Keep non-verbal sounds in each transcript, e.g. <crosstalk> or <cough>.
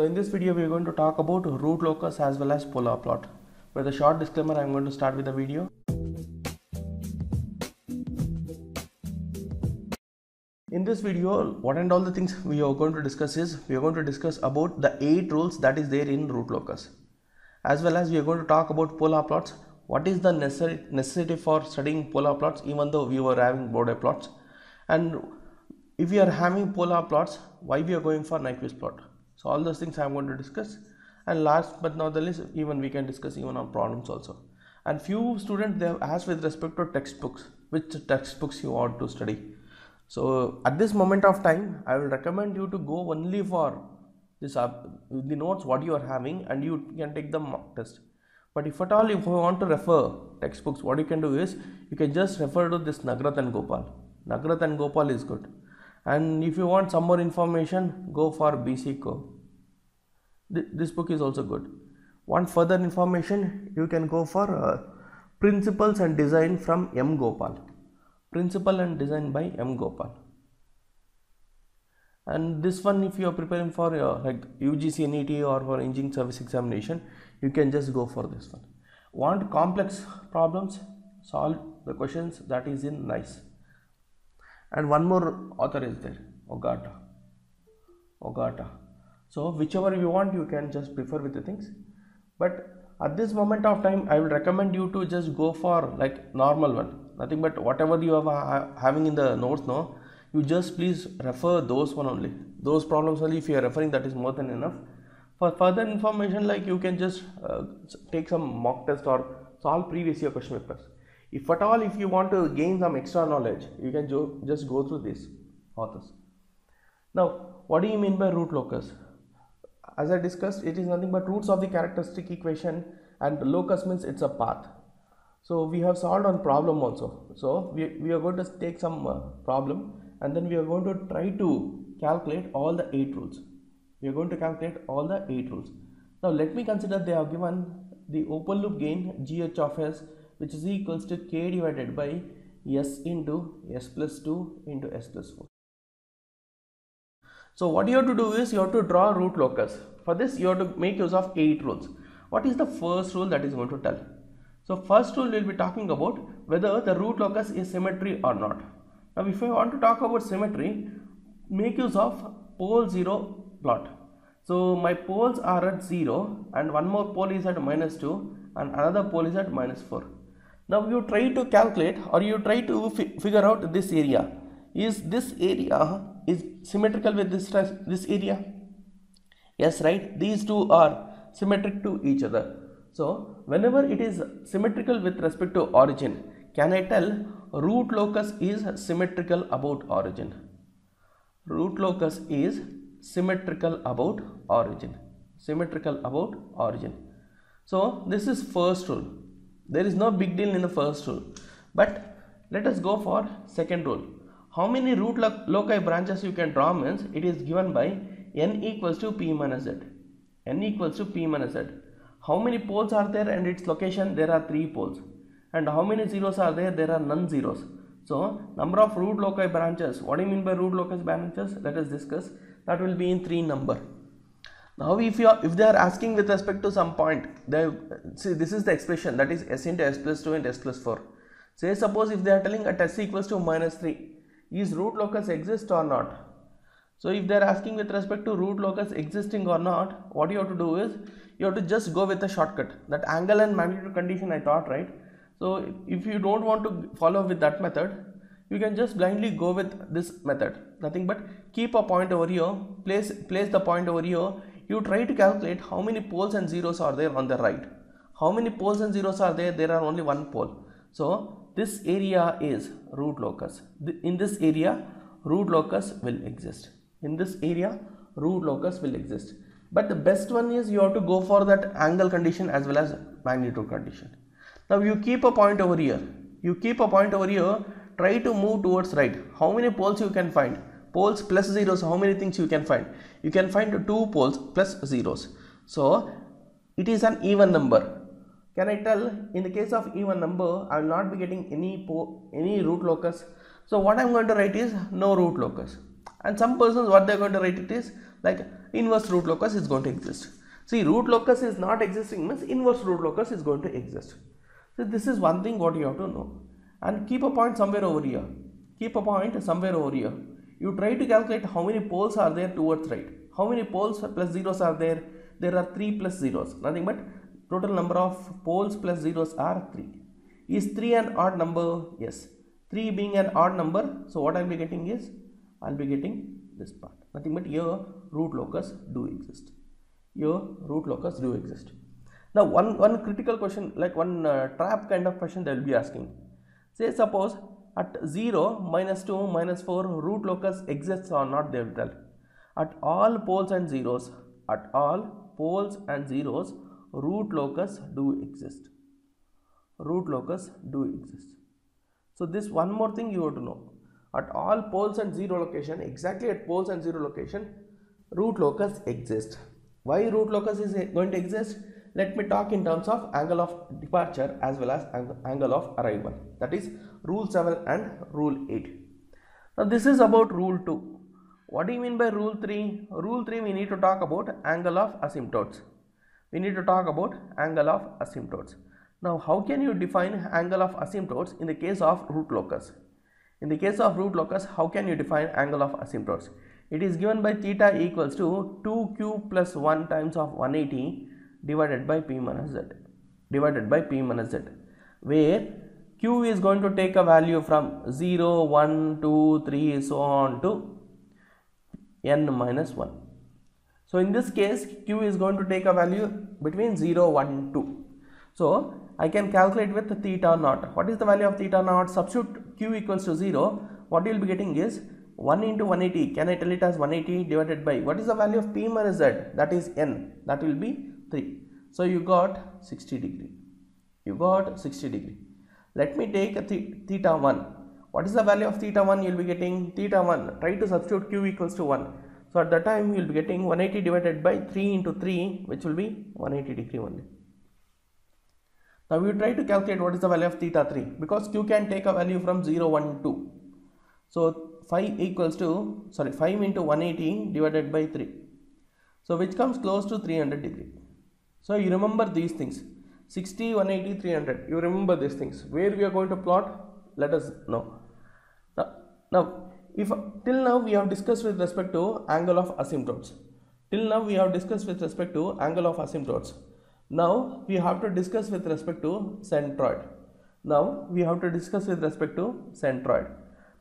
So in this video we are going to talk about root locus as well as polar plot. With a short disclaimer I am going to start with the video. In this video what and all the things we are going to discuss is we are going to discuss about the 8 rules that is there in root locus. As well as we are going to talk about polar plots. What is the necessity for studying polar plots even though we were having Bode plots and if we are having polar plots why we are going for Nyquist plot so all those things I am going to discuss. And last but not the least even we can discuss even on problems also. And few students they have asked with respect to textbooks which textbooks you want to study. So at this moment of time I will recommend you to go only for this uh, the notes what you are having and you can take the mock test. But if at all if you want to refer textbooks what you can do is you can just refer to this Nagrath and Gopal. Nagrath and Gopal is good. And if you want some more information go for BC This book is also good. Want further information you can go for uh, principles and design from M. Gopal. Principle and design by M. Gopal. And this one if you are preparing for uh, like UGC NET or for engineering service examination you can just go for this one. Want complex problems? Solve the questions that is in Nise. And one more author is there Ogata. Ogata so whichever you want you can just prefer with the things. But at this moment of time I will recommend you to just go for like normal one. Nothing but whatever you are having in the notes no? You just please refer those one only. Those problems only if you are referring that is more than enough. For further information like you can just uh, take some mock test or solve previous year question papers. If at all if you want to gain some extra knowledge you can just go through these authors. Now what do you mean by root locus as i discussed it is nothing but roots of the characteristic equation and locus means it's a path. So we have solved on problem also. So we, we are going to take some uh, problem and then we are going to try to calculate all the eight rules. We are going to calculate all the eight rules. Now let me consider they have given the open loop gain gh of s which is equals to k divided by s into s plus 2 into s plus 4. So what you have to do is you have to draw root locus. For this you have to make use of 8 rules. What is the first rule that is going to tell? So first rule will be talking about whether the root locus is symmetry or not. Now if I want to talk about symmetry, make use of pole 0 plot. So my poles are at 0 and one more pole is at minus 2 and another pole is at minus 4. Now you try to calculate or you try to figure out this area. Is this area is symmetrical with this, this area? Yes, right? These two are symmetric to each other. So whenever it is symmetrical with respect to origin, can I tell root locus is symmetrical about origin? Root locus is symmetrical about origin. Symmetrical about origin. So this is first rule there is no big deal in the first rule but let us go for second rule how many root lo loci branches you can draw means it is given by n equals to p minus z. n equals to p minus z. How many poles are there and its location? There are three poles. And how many zeros are there? There are none zeros. So number of root loci branches what do you mean by root locus branches? Let us discuss. That will be in three number. Now if you are, if they are asking with respect to some point they see this is the expression that is s into s plus 2 and s plus 4 say suppose if they are telling at s equals to minus 3 is root locus exist or not? So if they are asking with respect to root locus existing or not what you have to do is you have to just go with a shortcut. That angle and magnitude condition i thought right? So if you don't want to follow with that method you can just blindly go with this method. Nothing but keep a point over here place place the point over here. You try to calculate how many poles and zeros are there on the right. How many poles and zeros are there? There are only one pole. So this area is root locus. In this area root locus will exist. In this area root locus will exist. But the best one is you have to go for that angle condition as well as magnitude condition. Now you keep a point over here. You keep a point over here. Try to move towards right. How many poles you can find? Poles plus zeros how many things you can find? You can find two poles plus zeros. So it is an even number can I tell in the case of even number I will not be getting any any root locus. So what I am going to write is no root locus. And some persons what they are going to write it is like inverse root locus is going to exist. See root locus is not existing means inverse root locus is going to exist. So this is one thing what you have to know. And keep a point somewhere over here. Keep a point somewhere over here. You try to calculate how many poles are there towards right. How many poles plus zeros are there? There are 3 plus zeros. Nothing but total number of poles plus zeros are 3 is 3 an odd number? Yes. 3 being an odd number so what i'll be getting is i'll be getting this part. Nothing but here root locus do exist. Here root locus do exist. Now one one critical question like one uh, trap kind of question they will be asking. Say suppose at 0 minus 2 minus 4 root locus exists or not they will tell. At all poles and zeros at all poles and zeros root locus do exist. Root locus do exist. So this one more thing you have to know. At all poles and zero location exactly at poles and zero location root locus exist. Why root locus is going to exist? Let me talk in terms of angle of departure as well as angle of arrival. That is rule 7 and rule 8 now this is about rule 2 what do you mean by rule 3 rule 3 we need to talk about angle of asymptotes we need to talk about angle of asymptotes. Now how can you define angle of asymptotes in the case of root locus? In the case of root locus how can you define angle of asymptotes? It is given by theta equals to 2q plus 1 times of 180 divided by p minus z. Divided by p minus z where q is going to take a value from 0 1 2 3 so on to n minus 1 so in this case q is going to take a value between 0 1 2 so I can calculate with theta naught. What is the value of theta naught? Substitute q equals to 0 what you will be getting is 1 into 180 can I tell it as 180 divided by what is the value of p minus z? That is n. That will be 3 so you got 60 degree. You got 60 degree. Let me take a th theta 1 what is the value of theta 1 you will be getting? Theta 1 try to substitute q equals to 1 so at that time you will be getting 180 divided by 3 into 3 which will be 180 degree only. Now we try to calculate what is the value of theta 3 because q can take a value from 0 1 2 so 5 equals to sorry 5 into 180 divided by 3 so which comes close to 300 degree. So you remember these things. 60 180 300 you remember these things. Where we are going to plot? Let us know. Now, now if till now we have discussed with respect to angle of asymptotes. Till now we have discussed with respect to angle of asymptotes. Now we have to discuss with respect to centroid. Now we have to discuss with respect to centroid.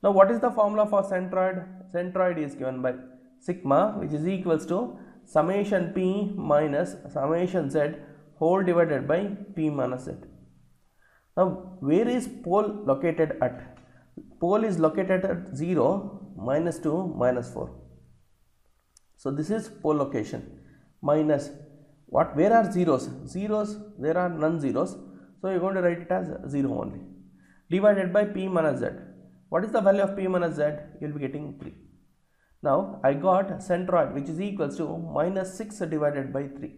Now what is the formula for centroid? Centroid is given by sigma which is equals to summation p minus summation z whole divided by p minus z. Now where is pole located at pole is located at 0 minus 2 minus 4 so this is pole location minus what where are zeros? Zeros there are none zeros so you're going to write it as 0 only. Divided by p minus z. What is the value of p minus z? You'll be getting 3 now i got centroid which is equals to minus 6 divided by 3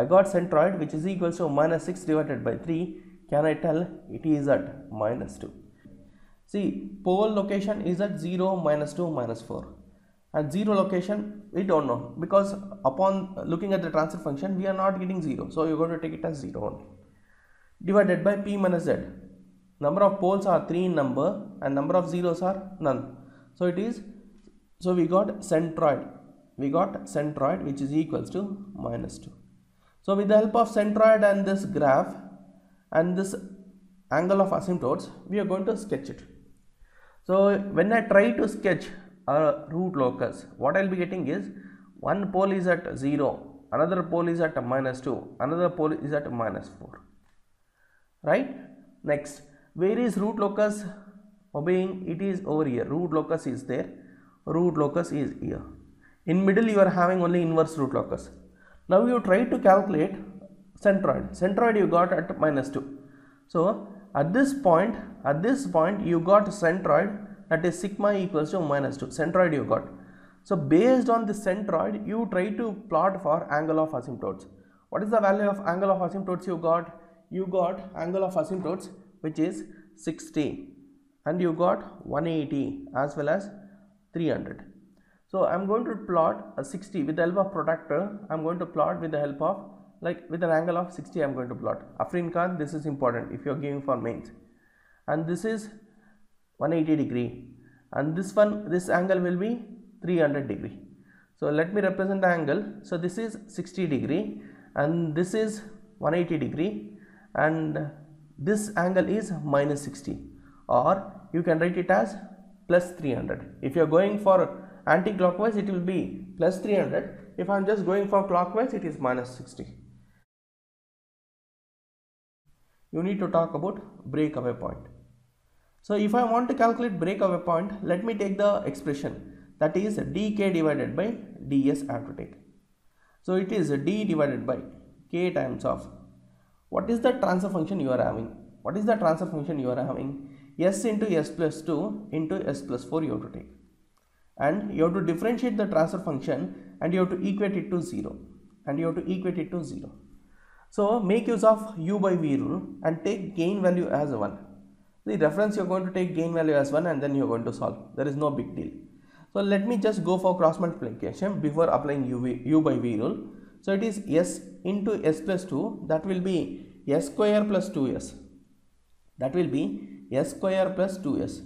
i got centroid which is equals to minus 6 divided by 3 can i tell it is at minus 2 see pole location is at 0 minus 2 minus 4 and 0 location we don't know. Because upon looking at the transfer function we are not getting 0 so you're going to take it as 0 only. Divided by p minus z. Number of poles are 3 in number and number of zeros are none. So it is so we got centroid. We got centroid which is equals to minus 2 so with the help of centroid and this graph and this angle of asymptotes we are going to sketch it so when I try to sketch a root locus what I'll be getting is one pole is at 0 another pole is at minus 2 another pole is at minus 4 right? Next where is root locus obeying? It is over here. Root locus is there. Root locus is here. In middle you are having only inverse root locus. Now you try to calculate centroid. Centroid you got at minus 2 so at this point at this point you got centroid that is sigma equals to minus 2 centroid you got. So based on the centroid you try to plot for angle of asymptotes. What is the value of angle of asymptotes you got? You got angle of asymptotes which is 60 and you got 180 as well as 300 So I'm going to plot a 60 with the help of protractor. I'm going to plot with the help of like with an angle of 60 I'm going to plot. Afrin Khan, this is important if you're giving for mains. And this is 180 degree and this one this angle will be 300 degree. So let me represent the angle. So this is 60 degree and this is 180 degree and this angle is minus 60 or you can write it as plus 300. If you are going for anti-clockwise it will be plus 300. If I am just going for clockwise it is minus 60. You need to talk about breakaway point. So if I want to calculate breakaway point let me take the expression that is dk divided by ds I have to take. So it is d divided by k times of what is the transfer function you are having? What is the transfer function you are having? S into s plus 2 into s plus 4 you have to take. And you have to differentiate the transfer function and you have to equate it to 0 and you have to equate it to 0 so make use of u by v rule and take gain value as 1 the reference you're going to take gain value as 1 and then you're going to solve there is no big deal so let me just go for cross multiplication before applying u, v, u by v rule so it is s into s plus 2 that will be s square plus 2s. That will be s square plus 2s.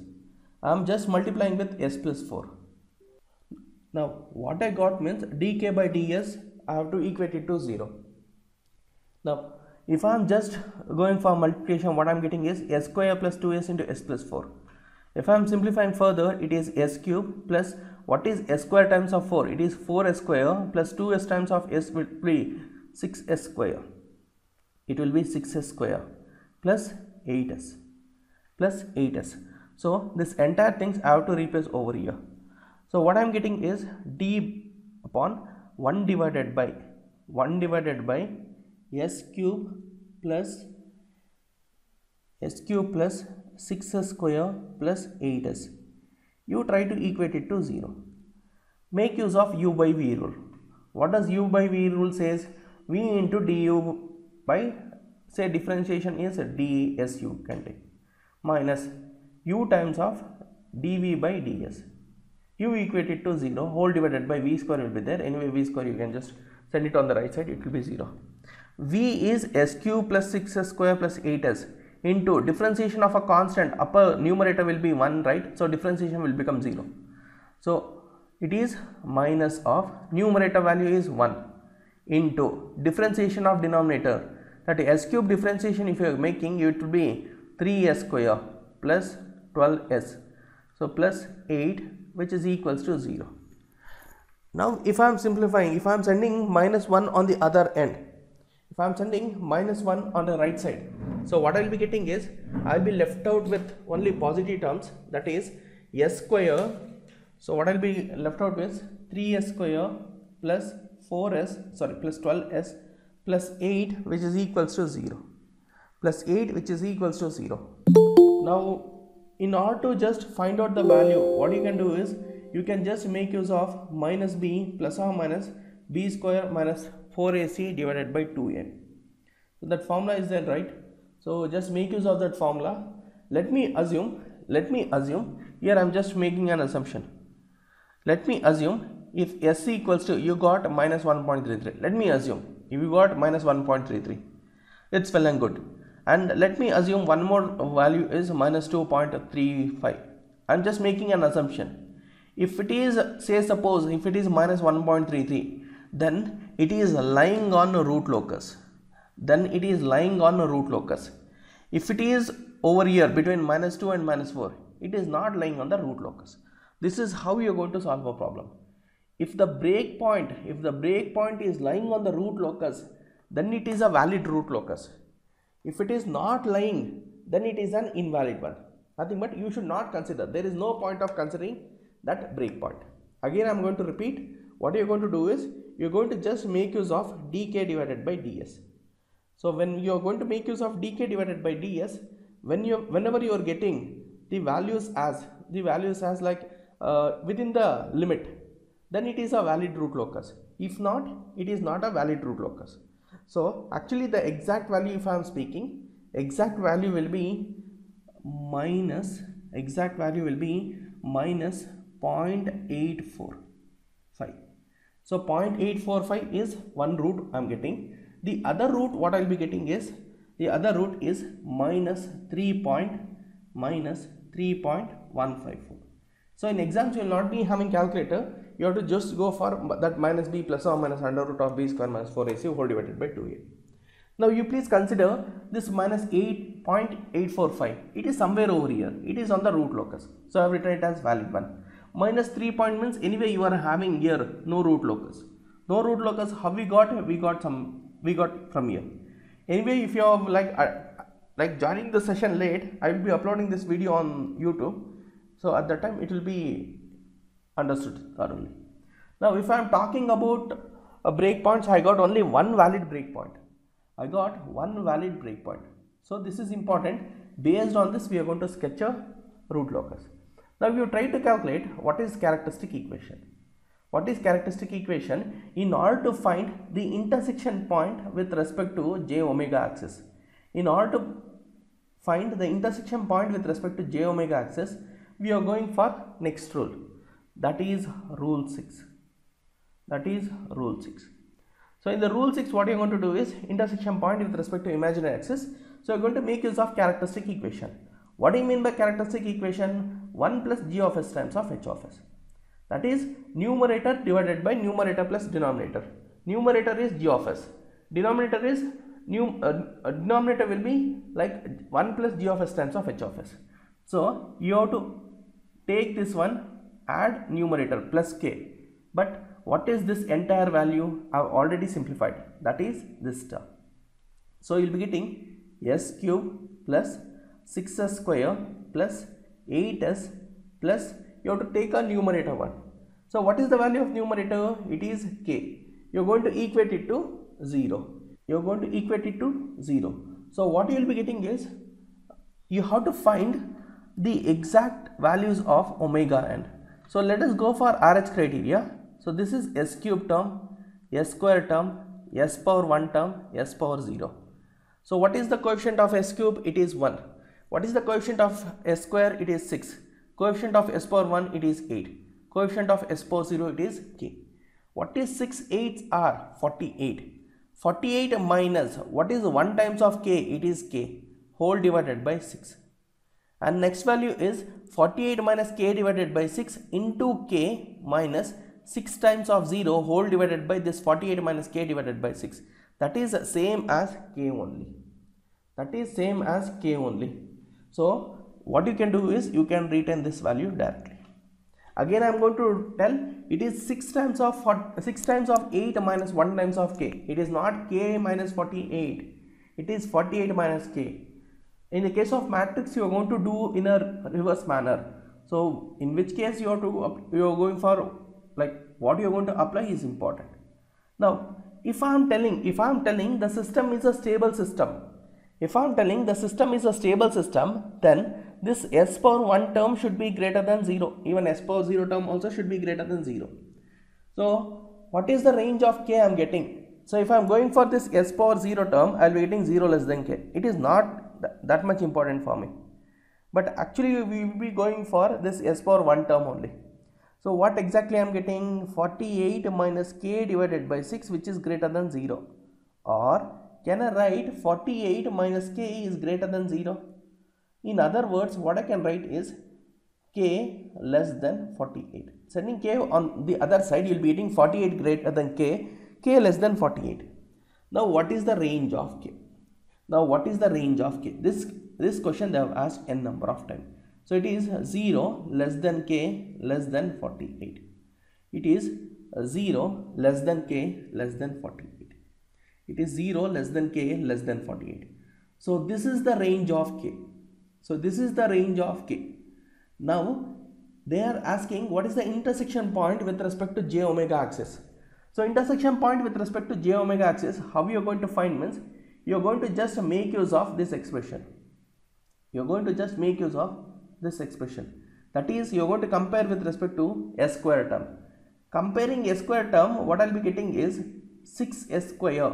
I am just multiplying with s plus 4. Now what I got means dk by ds I have to equate it to 0. Now if I am just going for multiplication what I am getting is s square plus 2s into s plus 4. If I am simplifying further it is s cube plus what is s square times of 4 it is 4s square plus 2s times of s will be 6s square. It will be 6s square plus 8s plus 8s so this entire things I have to replace over here. So what I am getting is d upon 1 divided by 1 divided by s cube plus s cube plus 6s square plus 8s you try to equate it to 0. Make use of u by v rule. What does u by v rule says? v into du by say differentiation is dsu can take minus u times of dv by ds. u equate it to 0 whole divided by v square will be there anyway v square you can just send it on the right side it will be 0. V is s cube plus 6s square plus 8s into differentiation of a constant upper numerator will be 1 right? So differentiation will become 0 so it is minus of numerator value is 1 into differentiation of denominator. That s cube differentiation if you are making it will be 3s square plus 12s so plus 8 which is equals to 0 now if I am simplifying if I am sending minus 1 on the other end if I am sending minus 1 on the right side so what I will be getting is I will be left out with only positive terms that is s square. So what I will be left out with 3s square plus 4s sorry plus 12s plus 8 which is equals to 0 plus 8 which is equals to 0 now in order to just find out the value what you can do is you can just make use of minus b plus or minus b square minus 4ac divided by 2n so that formula is there right? So just make use of that formula. Let me assume let me assume here i'm just making an assumption. Let me assume if s equals to you got minus 1.33 let me assume if you got minus 1.33 it's well and good. And let me assume one more value is minus 2.35 i'm just making an assumption. If it is say suppose if it is minus 1.33 then it is lying on a root locus. Then it is lying on a root locus. If it is over here between minus 2 and minus 4 it is not lying on the root locus. This is how you are going to solve a problem. If the break point if the break point is lying on the root locus then it is a valid root locus. If it is not lying then it is an invalid one. Nothing but you should not consider. There is no point of considering that break point. Again i am going to repeat. What you are going to do is you are going to just make use of dk divided by ds. So when you are going to make use of dk divided by ds when you whenever you are getting the values as the values as like uh, within the limit then it is a valid root locus. If not it is not a valid root locus. So actually the exact value if i am speaking exact value will be minus exact value will be minus 0.84 5 so 0.845 is one root I'm getting. The other root what I'll be getting is the other root is minus 3 point minus 3.154 so in exams you will not be having calculator. You have to just go for that minus b plus or minus under root of b square minus 4ac whole divided by 2a now you please consider this minus 8.845 it is somewhere over here. It is on the root locus. So I have written it as valid one minus 3 point means anyway you are having here no root locus. No root locus how we got we got some we got from here. Anyway if you are like uh, like joining the session late I will be uploading this video on YouTube. So at that time it will be understood thoroughly. Now if I am talking about a breakpoints I got only one valid breakpoint I got one valid breakpoint so this is important. Based on this we are going to sketch a root locus now you try to calculate what is characteristic equation. What is characteristic equation? In order to find the intersection point with respect to j omega axis. In order to find the intersection point with respect to j omega axis, we are going for next rule. That is rule 6. That is rule 6. So in the rule 6 what you are going to do is intersection point with respect to imaginary axis. So you are going to make use of characteristic equation. What do you mean by characteristic equation? 1 plus g of s times of h of s. That is numerator divided by numerator plus denominator. Numerator is g of s. Denominator is new uh, uh, denominator will be like 1 plus g of s times of h of s. So you have to take this one add numerator plus k but what is this entire value I have already simplified that is this term. So you will be getting s cube plus 6s square plus 8s plus you have to take a numerator one. So what is the value of numerator? It is k. You are going to equate it to 0. You are going to equate it to 0. So what you will be getting is you have to find the exact values of omega n. So let us go for RH criteria. So this is s cube term, s square term, s power 1 term, s power 0. So what is the coefficient of s cube? It is 1. What is the coefficient of s square? It is 6. Coefficient of s power 1 it is 8. Coefficient of s power 0 it is k. What is 6 8s are 48. 48 minus what is 1 times of k? It is k whole divided by 6. And next value is 48 minus k divided by 6 into k minus 6 times of 0 whole divided by this 48 minus k divided by 6. That is same as k only. That is same as k only. So what you can do is you can retain this value directly. Again I am going to tell it is 6 times of 6 times of 8 minus 1 times of k. It is not k minus 48. It is 48 minus k. In the case of matrix you are going to do in a reverse manner. So in which case you are to you are going for like what you are going to apply is important. Now if I am telling if I am telling the system is a stable system if I am telling the system is a stable system, then this s power 1 term should be greater than 0. Even s power 0 term also should be greater than 0. So, what is the range of k I am getting? So, if I am going for this s power 0 term, I will be getting 0 less than k. It is not th that much important for me. But actually, we will be going for this s power 1 term only. So, what exactly I am getting? 48 minus k divided by 6 which is greater than 0 or can I write 48 minus k is greater than 0? In other words, what I can write is k less than 48. Sending k on the other side, you will be getting 48 greater than k, k less than 48. Now, what is the range of k? Now, what is the range of k? This, this question they have asked n number of times. So, it is 0 less than k less than 48. It is 0 less than k less than 48 it is 0 less than k less than 48 so this is the range of k. So this is the range of k. Now they are asking what is the intersection point with respect to j omega axis. So intersection point with respect to j omega axis how you are going to find means you are going to just make use of this expression. You are going to just make use of this expression. That is you are going to compare with respect to s square term. Comparing s square term what i'll be getting is 6s square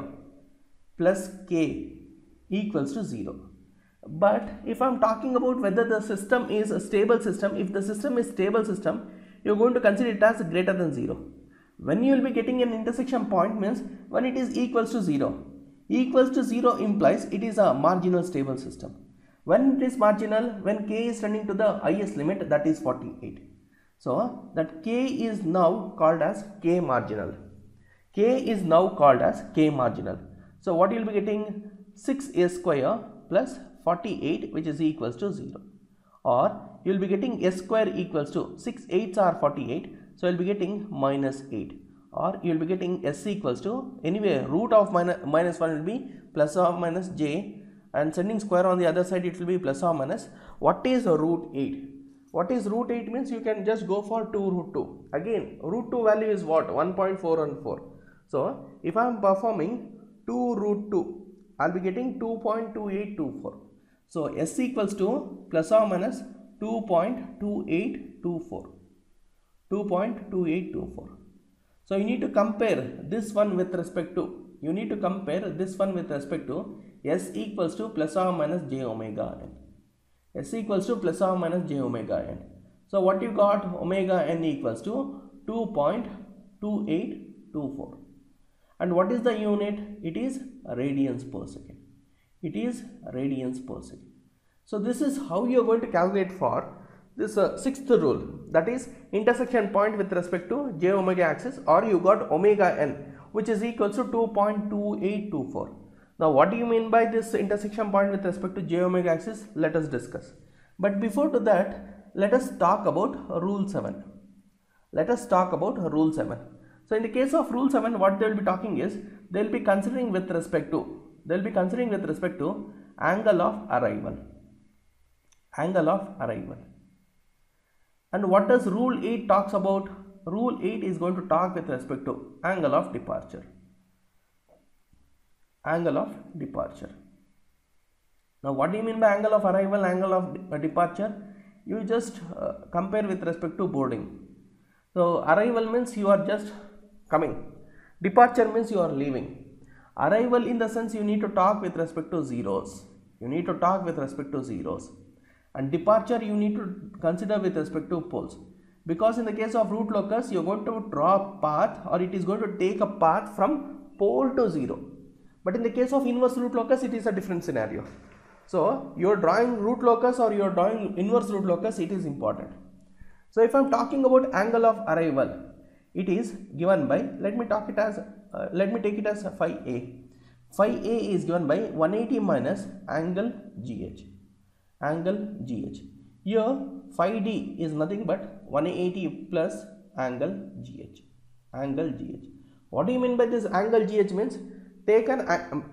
plus k equals to 0. But if I am talking about whether the system is a stable system, if the system is stable system, you are going to consider it as greater than 0. when you will be getting an intersection point means when it is equals to 0 equals to 0 implies it is a marginal stable system. When it is marginal when k is running to the highest limit that is 48 so that k is now called as k marginal. K is now called as k marginal so what you will be getting? 6a square plus 48 which is equals to 0 or you will be getting s square equals to 6 8s are 48 so you will be getting minus 8 or you will be getting s equals to anyway root of minus, minus 1 will be plus or minus j and sending square on the other side it will be plus or minus. What is root 8 what is root 8 means you can just go for 2 root 2 again root 2 value is what? 1.414 so if I am performing 2 root 2 I'll be getting 2.2824 so s equals to plus or minus 2.2824 2.2824 so you need to compare this one with respect to you need to compare this one with respect to s equals to plus or minus j omega n. S equals to plus or minus j omega n. So what you got? Omega n equals to 2.2824 and what is the unit? It is radians per second. It is radians per second. So this is how you are going to calculate for this uh, sixth rule. That is intersection point with respect to j omega axis or you got omega n which is equals to 2.2824 now what do you mean by this intersection point with respect to j omega axis? Let us discuss. But before to that let us talk about rule 7 let us talk about rule 7 so in the case of rule 7 what they will be talking is they will be considering with respect to they will be considering with respect to angle of arrival. Angle of arrival. And what does rule 8 talks about? Rule 8 is going to talk with respect to angle of departure. Angle of departure. Now what do you mean by angle of arrival angle of departure? You just uh, compare with respect to boarding. So arrival means you are just coming. Departure means you are leaving. Arrival in the sense you need to talk with respect to zeros. You need to talk with respect to zeros. And departure you need to consider with respect to poles. Because in the case of root locus you're going to draw a path or it is going to take a path from pole to zero. But in the case of inverse root locus it is a different scenario. So you're drawing root locus or you're drawing inverse root locus it is important. So if i'm talking about angle of arrival it is given by let me talk it as uh, let me take it as phi a. Phi a is given by 180 minus angle gh angle gh here phi d is nothing but 180 plus angle gh angle gh what do you mean by this angle gh means? Take an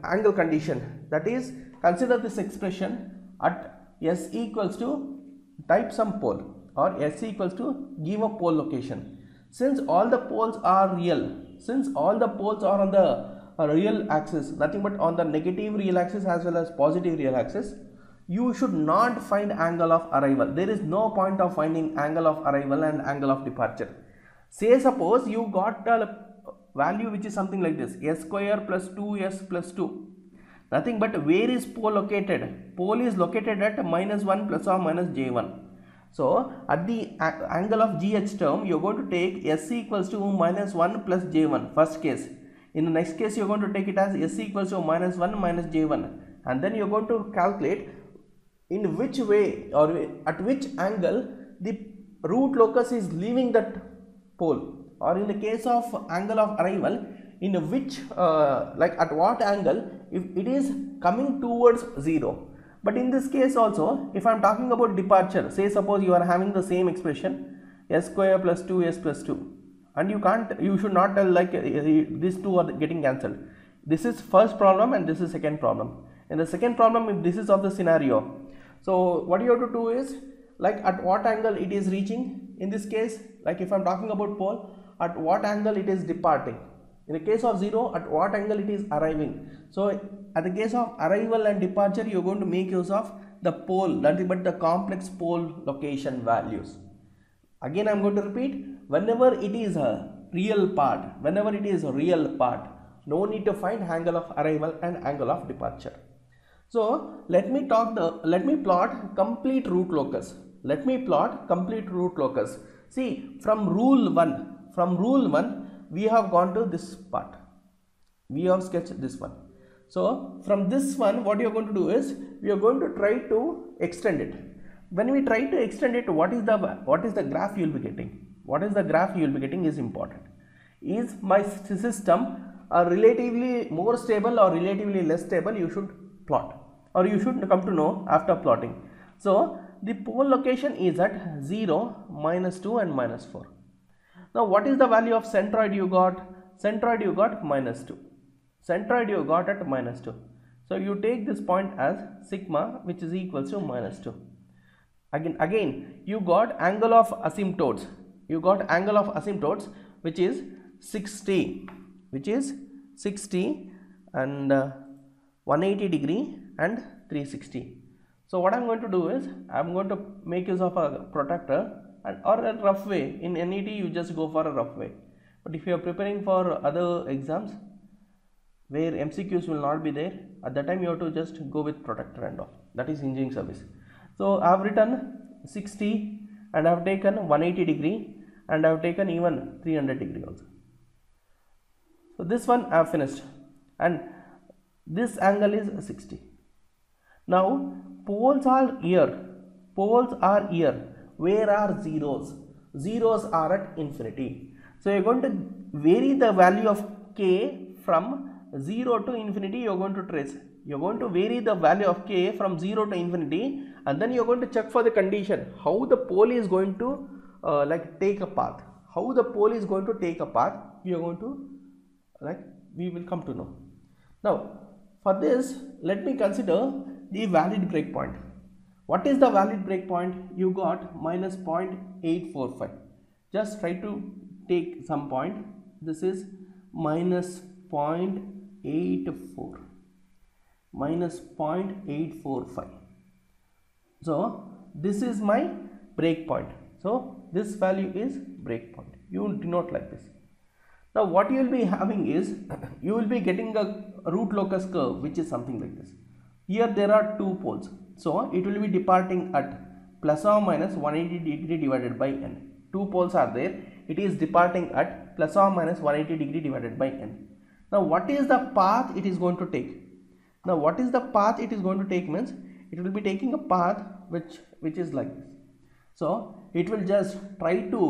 angle condition. That is consider this expression at s equals to type some pole or s equals to give a pole location since all the poles are real since all the poles are on the real axis nothing but on the negative real axis as well as positive real axis you should not find angle of arrival. There is no point of finding angle of arrival and angle of departure. Say suppose you got a value which is something like this s square plus 2s plus 2 nothing but where is pole located? Pole is located at minus 1 plus or minus j1 so at the angle of gh term you're going to take s equals to minus 1 plus j1 first case. In the next case you're going to take it as s equals to minus 1 minus j1 and then you're going to calculate in which way or at which angle the root locus is leaving that pole. Or in the case of angle of arrival in which uh, like at what angle if it is coming towards 0 but in this case also if I am talking about departure say suppose you are having the same expression s square plus 2s plus 2 and you can't you should not tell like uh, these two are getting cancelled. This is first problem and this is second problem. In the second problem if this is of the scenario so what you have to do is like at what angle it is reaching? In this case like if i'm talking about pole at what angle it is departing in the case of 0 at what angle it is arriving? So at the case of arrival and departure you're going to make use of the pole nothing but the complex pole location values. Again i'm going to repeat whenever it is a real part whenever it is a real part no need to find angle of arrival and angle of departure. So let me talk the let me plot complete root locus. Let me plot complete root locus. See from rule 1 from rule 1 we have gone to this part. We have sketched this one. So from this one what you are going to do is we are going to try to extend it. When we try to extend it what is the what is the graph you will be getting? What is the graph you will be getting is important. Is my system a relatively more stable or relatively less stable? You should plot. Or you should come to know after plotting. So the pole location is at 0 minus 2 and minus 4 now what is the value of centroid you got? Centroid you got minus 2 centroid you got at minus 2 so you take this point as sigma which is equals to minus 2 again again you got angle of asymptotes. You got angle of asymptotes which is 60 which is 60 and uh, 180 degree and 360 so what i'm going to do is i'm going to make use of a protractor and or a rough way. In NET you just go for a rough way. But if you are preparing for other exams where MCQs will not be there at that time you have to just go with protractor and off that is engineering service. So I have written 60 and I have taken 180 degree and I have taken even 300 degree also. So this one I have finished. And this angle is 60 now poles are here. Poles are here where are zeros? Zeros are at infinity. So you're going to vary the value of k from 0 to infinity you're going to trace. You're going to vary the value of k from 0 to infinity and then you're going to check for the condition. How the pole is going to uh, like take a path. How the pole is going to take a path we are going to like we will come to know. Now for this let me consider the valid breakpoint what is the valid breakpoint you got minus 0.845 just try to take some point. This is minus 0.84 minus 0.845 so this is my breakpoint so this value is breakpoint you will denote like this. Now what you will be having is <clears throat> you will be getting a root locus curve which is something like this. Here there are two poles so it will be departing at plus or minus 180 degree divided by n. Two poles are there. It is departing at plus or minus 180 degree divided by n. Now what is the path it is going to take? Now what is the path it is going to take means it will be taking a path which which is like this. So it will just try to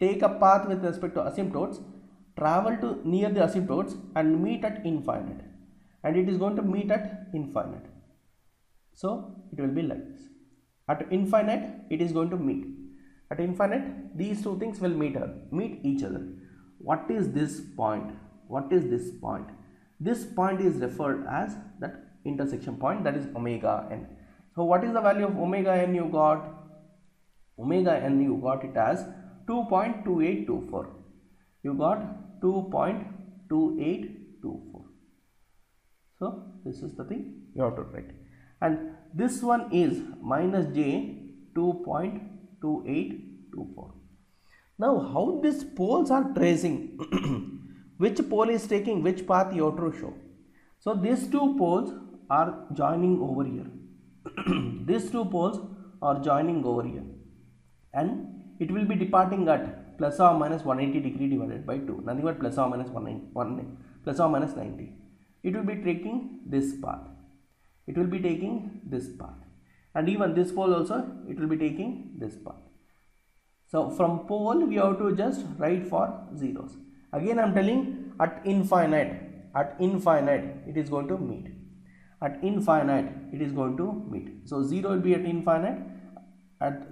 take a path with respect to asymptotes travel to near the asymptotes and meet at infinite. And it is going to meet at infinite so it will be like this. At infinite it is going to meet. At infinite these two things will meet uh, meet each other. What is this point? What is this point? This point is referred as that intersection point that is omega n. So what is the value of omega n you got? Omega n you got it as 2.2824 you got 2.2824 so this is the thing you have to write and this one is minus j 2.2824 now how these poles are tracing? <clears throat> Which pole is taking which path you have to show? So these two poles are joining over here. <clears throat> These two poles are joining over here. And it will be departing at plus or minus 180 degree divided by 2 nothing but plus or minus 1 plus or minus 90 it will be taking this path it will be taking this path. And even this pole also it will be taking this path. So from pole we have to just write for zeros. Again i'm telling at infinite at infinite it is going to meet. At infinite it is going to meet. So 0 will be at infinite at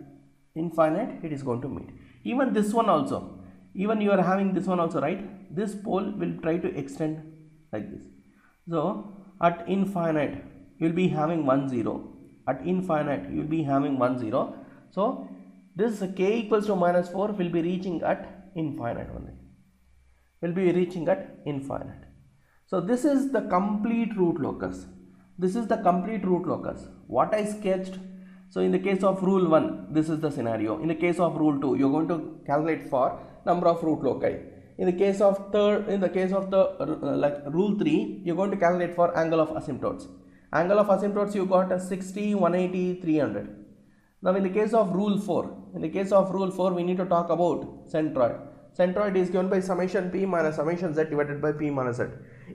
infinite it is going to meet. Even this one also even you are having this one also right? This pole will try to extend like this. So at infinite you will be having one zero. At infinite you will be having one zero. So this k equals to minus 4 will be reaching at infinite only. Will be reaching at infinite. So this is the complete root locus. This is the complete root locus. What i sketched? So in the case of rule 1 this is the scenario. In the case of rule 2 you're going to calculate for number of root loci. In the case of third in the case of the uh, like rule 3 you're going to calculate for angle of asymptotes angle of asymptotes you got a 60 180 300 now in the case of rule 4 in the case of rule 4 we need to talk about centroid. Centroid is given by summation p minus summation z divided by p minus z.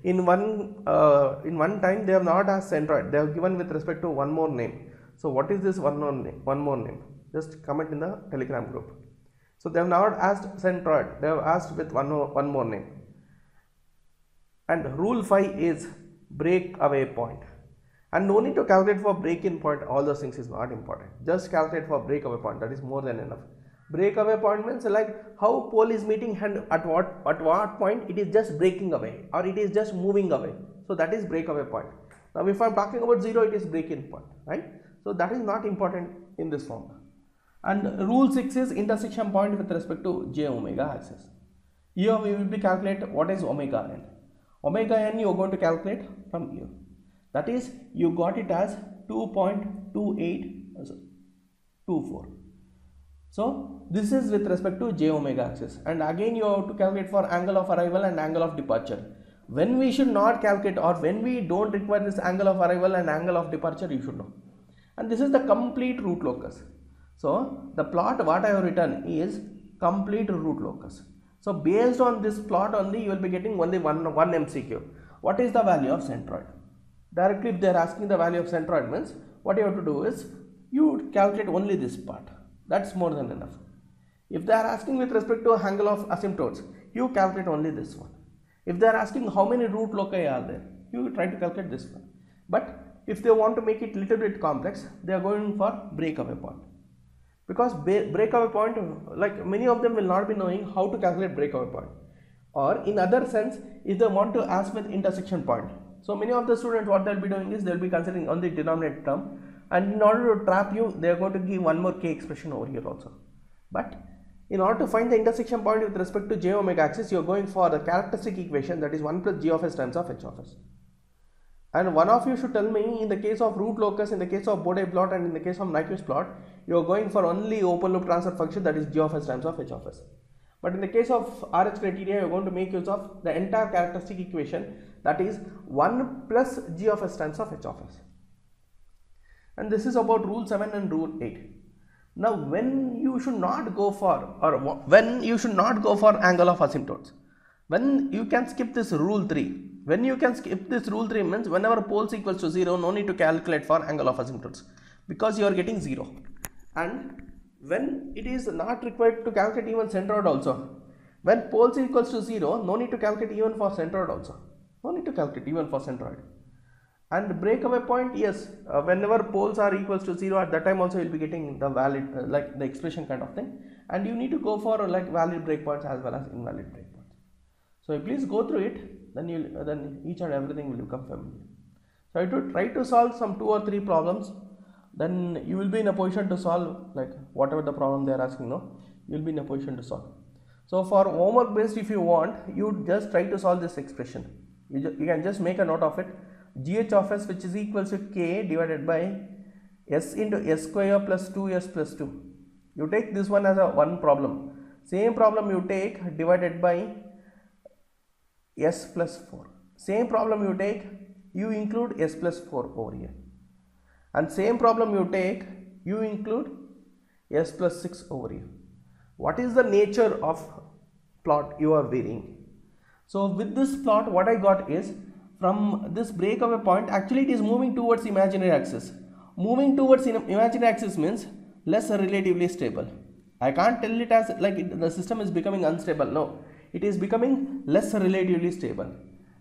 In one uh, in one time they have not asked centroid. They have given with respect to one more name. So what is this one more name one more name? Just comment in the telegram group. So they have not asked centroid. They have asked with one more, one more name. And rule 5 is break away point and no need to calculate for break in point. All those things is not important. Just calculate for breakaway point. That is more than enough. Breakaway point means like how pole is meeting and at what at what point it is just breaking away or it is just moving away. So that is breakaway point. Now if i am talking about zero it is break in point right? So that is not important in this form. And rule 6 is intersection point with respect to j omega axis. Here we will be calculate what is omega n. Omega n you are going to calculate from here that is you got it as 2.2824 so this is with respect to j omega axis. And again you have to calculate for angle of arrival and angle of departure. When we should not calculate or when we don't require this angle of arrival and angle of departure you should know. And this is the complete root locus. So the plot what I have written is complete root locus. So based on this plot only you will be getting only one, one MCQ what is the value of centroid directly if they are asking the value of centroid means what you have to do is you calculate only this part. That's more than enough. If they are asking with respect to angle of asymptotes you calculate only this one. If they are asking how many root loci are there you try to calculate this one. But if they want to make it little bit complex they are going for breakaway point. Because breakaway point like many of them will not be knowing how to calculate breakaway point. Or in other sense if they want to ask with intersection point so many of the students what they'll be doing is they'll be considering on the denominator term and in order to trap you they are going to give one more k expression over here also. But in order to find the intersection point with respect to j omega axis you are going for the characteristic equation that is 1 plus g of s times of h of s. And one of you should tell me in the case of root locus in the case of Bode plot and in the case of Nyquist plot you are going for only open loop transfer function that is g of s times of h of s. But in the case of RH criteria you are going to make use of the entire characteristic equation that is 1 plus g of s times of h of s. And this is about rule 7 and rule 8 now when you should not go for or when you should not go for angle of asymptotes when you can skip this rule 3 when you can skip this rule 3 means whenever poles equals to 0 no need to calculate for angle of asymptotes because you are getting 0 and when it is not required to calculate even centroid also when poles equals to 0 no need to calculate even for centroid also no need to calculate even for centroid and breakaway point yes. Uh, whenever poles are equals to 0 at that time also you'll be getting the valid uh, like the expression kind of thing. And you need to go for uh, like valid breakpoints as well as invalid breakpoints so please go through it then you uh, then each and everything will become familiar. So i to try to solve some two or three problems then you will be in a position to solve like whatever the problem they are asking no? You'll be in a position to solve. So for homework based if you want you just try to solve this expression you, can just make a note of it. Gh of s which is equals to k divided by s into s square plus 2s plus 2 you take this one as a one problem. Same problem you take divided by s plus 4 same problem you take you include s plus 4 over here. And same problem you take you include s plus 6 over here. What is the nature of plot you are varying so with this plot what i got is from this breakaway point actually it is moving towards imaginary axis. Moving towards imaginary axis means less relatively stable. I can't tell it as like it, the system is becoming unstable. No. It is becoming less relatively stable.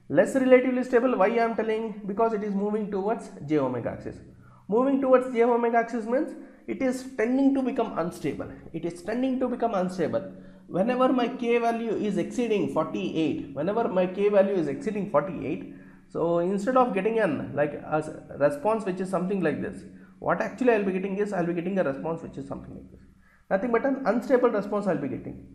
Less relatively stable why i am telling? Because it is moving towards j omega axis. Moving towards j omega axis means it is tending to become unstable. It is tending to become unstable whenever my k value is exceeding 48 whenever my k value is exceeding 48 so instead of getting an like a response which is something like this what actually i'll be getting is i'll be getting a response which is something like this. Nothing but an unstable response i'll be getting.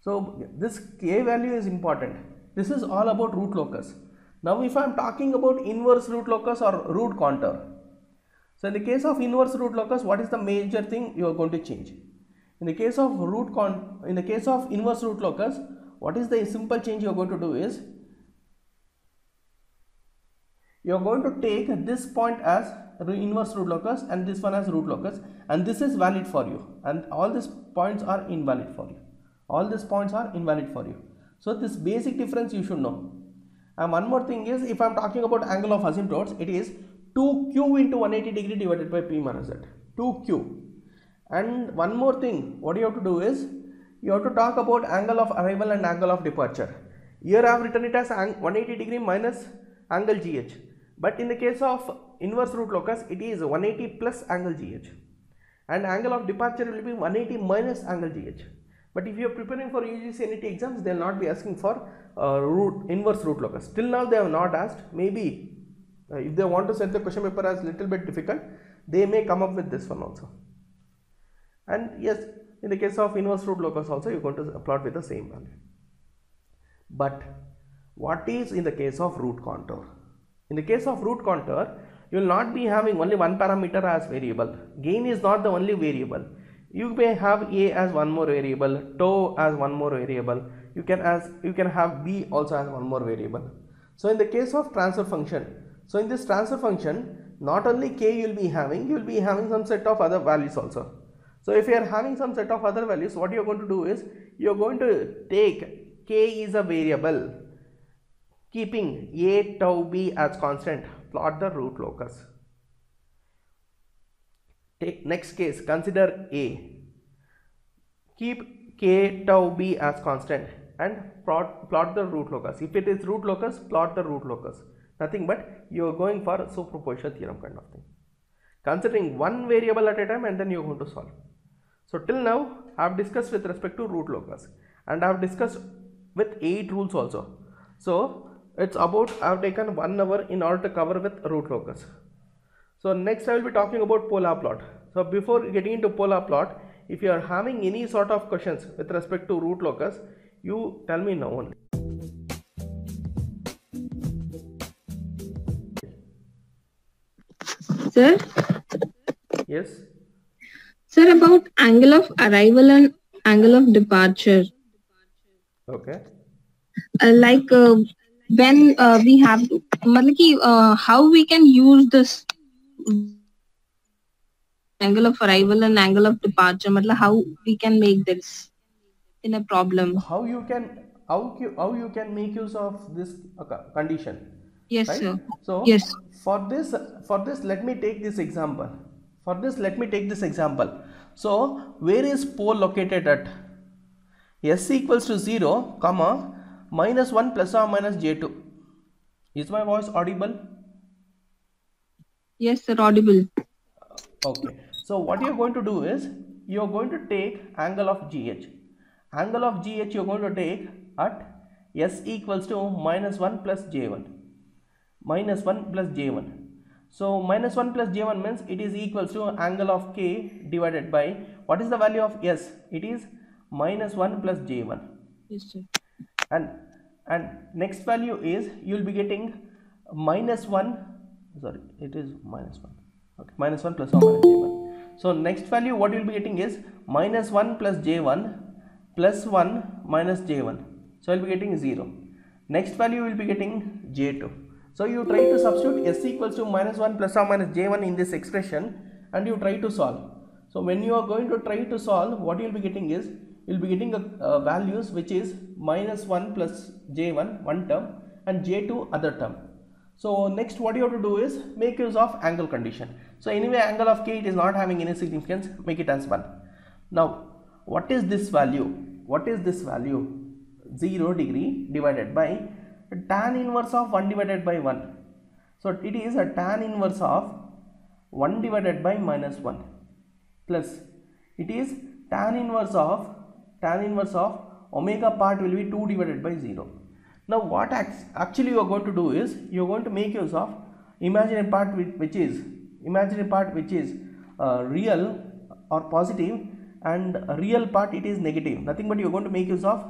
So this k value is important. This is all about root locus. Now if i'm talking about inverse root locus or root contour so in the case of inverse root locus what is the major thing you are going to change in the case of root con in the case of inverse root locus what is the simple change you are going to do is you are going to take this point as inverse root locus and this one as root locus and this is valid for you. And all these points are invalid for you. All these points are invalid for you. So this basic difference you should know. And one more thing is if i'm talking about angle of asymptotes it is 2q into 180 degree divided by p minus z. 2q and one more thing what you have to do is you have to talk about angle of arrival and angle of departure. Here i have written it as 180 degree minus angle gh but in the case of inverse root locus it is 180 plus angle gh and angle of departure will be 180 minus angle gh but if you are preparing for UGC NET exams they will not be asking for uh, root inverse root locus. Till now they have not asked. Maybe uh, if they want to set the question paper as little bit difficult they may come up with this one also and yes in the case of inverse root locus also you're going to plot with the same value. But what is in the case of root contour? In the case of root contour you will not be having only one parameter as variable. Gain is not the only variable. You may have a as one more variable tau as one more variable. You can as you can have b also as one more variable. So in the case of transfer function so in this transfer function not only k you will be having you will be having some set of other values also so if you are having some set of other values what you are going to do is you are going to take k is a variable keeping a tau b as constant plot the root locus. Take next case consider a. Keep k tau b as constant and plot, plot the root locus. If it is root locus plot the root locus. Nothing but you are going for superposition theorem kind of thing. Considering one variable at a time and then you are going to solve so till now I have discussed with respect to root locus and I have discussed with 8 rules also so it's about I have taken 1 hour in order to cover with root locus so next I will be talking about polar plot. So before getting into polar plot, if you are having any sort of questions with respect to root locus, you tell me now only. Sir, Yes. Sir, about angle of arrival and angle of departure. Okay. Uh, like uh, when uh, we have, Maliki, uh, how we can use this angle of arrival and angle of departure, Matla, how we can make this in a problem. How you can, how you, how you can make use of this uh, condition. Yes, right? sir. So, yes. for this, for this, let me take this example. For this, let me take this example. So where is pole located at? S equals to 0, comma minus 1 plus or minus j2. Is my voice audible? Yes, sir. Audible. Okay. So what you're going to do is you're going to take angle of GH. Angle of GH you're going to take at S equals to minus 1 plus J1. Minus 1 plus J1. So minus 1 plus J1 means it is equals to angle of K divided by what is the value of S? It is minus 1 plus J1 Yes, sir. and and next value is you will be getting minus 1 sorry it is minus 1 okay minus 1 plus or minus j1 so next value what you will be getting is minus 1 plus j1 plus 1 minus j1 so you'll be getting 0 next value you will be getting j2 so you try to substitute s equals to minus 1 plus or minus j1 in this expression and you try to solve. So when you are going to try to solve what you will be getting is you will be getting a, values which is minus 1 plus j1 one term and j2 other term. So next what you have to do is make use of angle condition. So anyway angle of k it is not having any significance. Make it as 1 now what is this value? What is this value? 0 degree divided by tan inverse of 1 divided by 1 so it is a tan inverse of 1 divided by minus 1 plus it is tan inverse of tan inverse of omega part will be 2 divided by 0 now what act- actually you are going to do is you are going to make use of imaginary part which, which is imaginary part which is uh, real or positive and real part it is negative. Nothing but you are going to make use of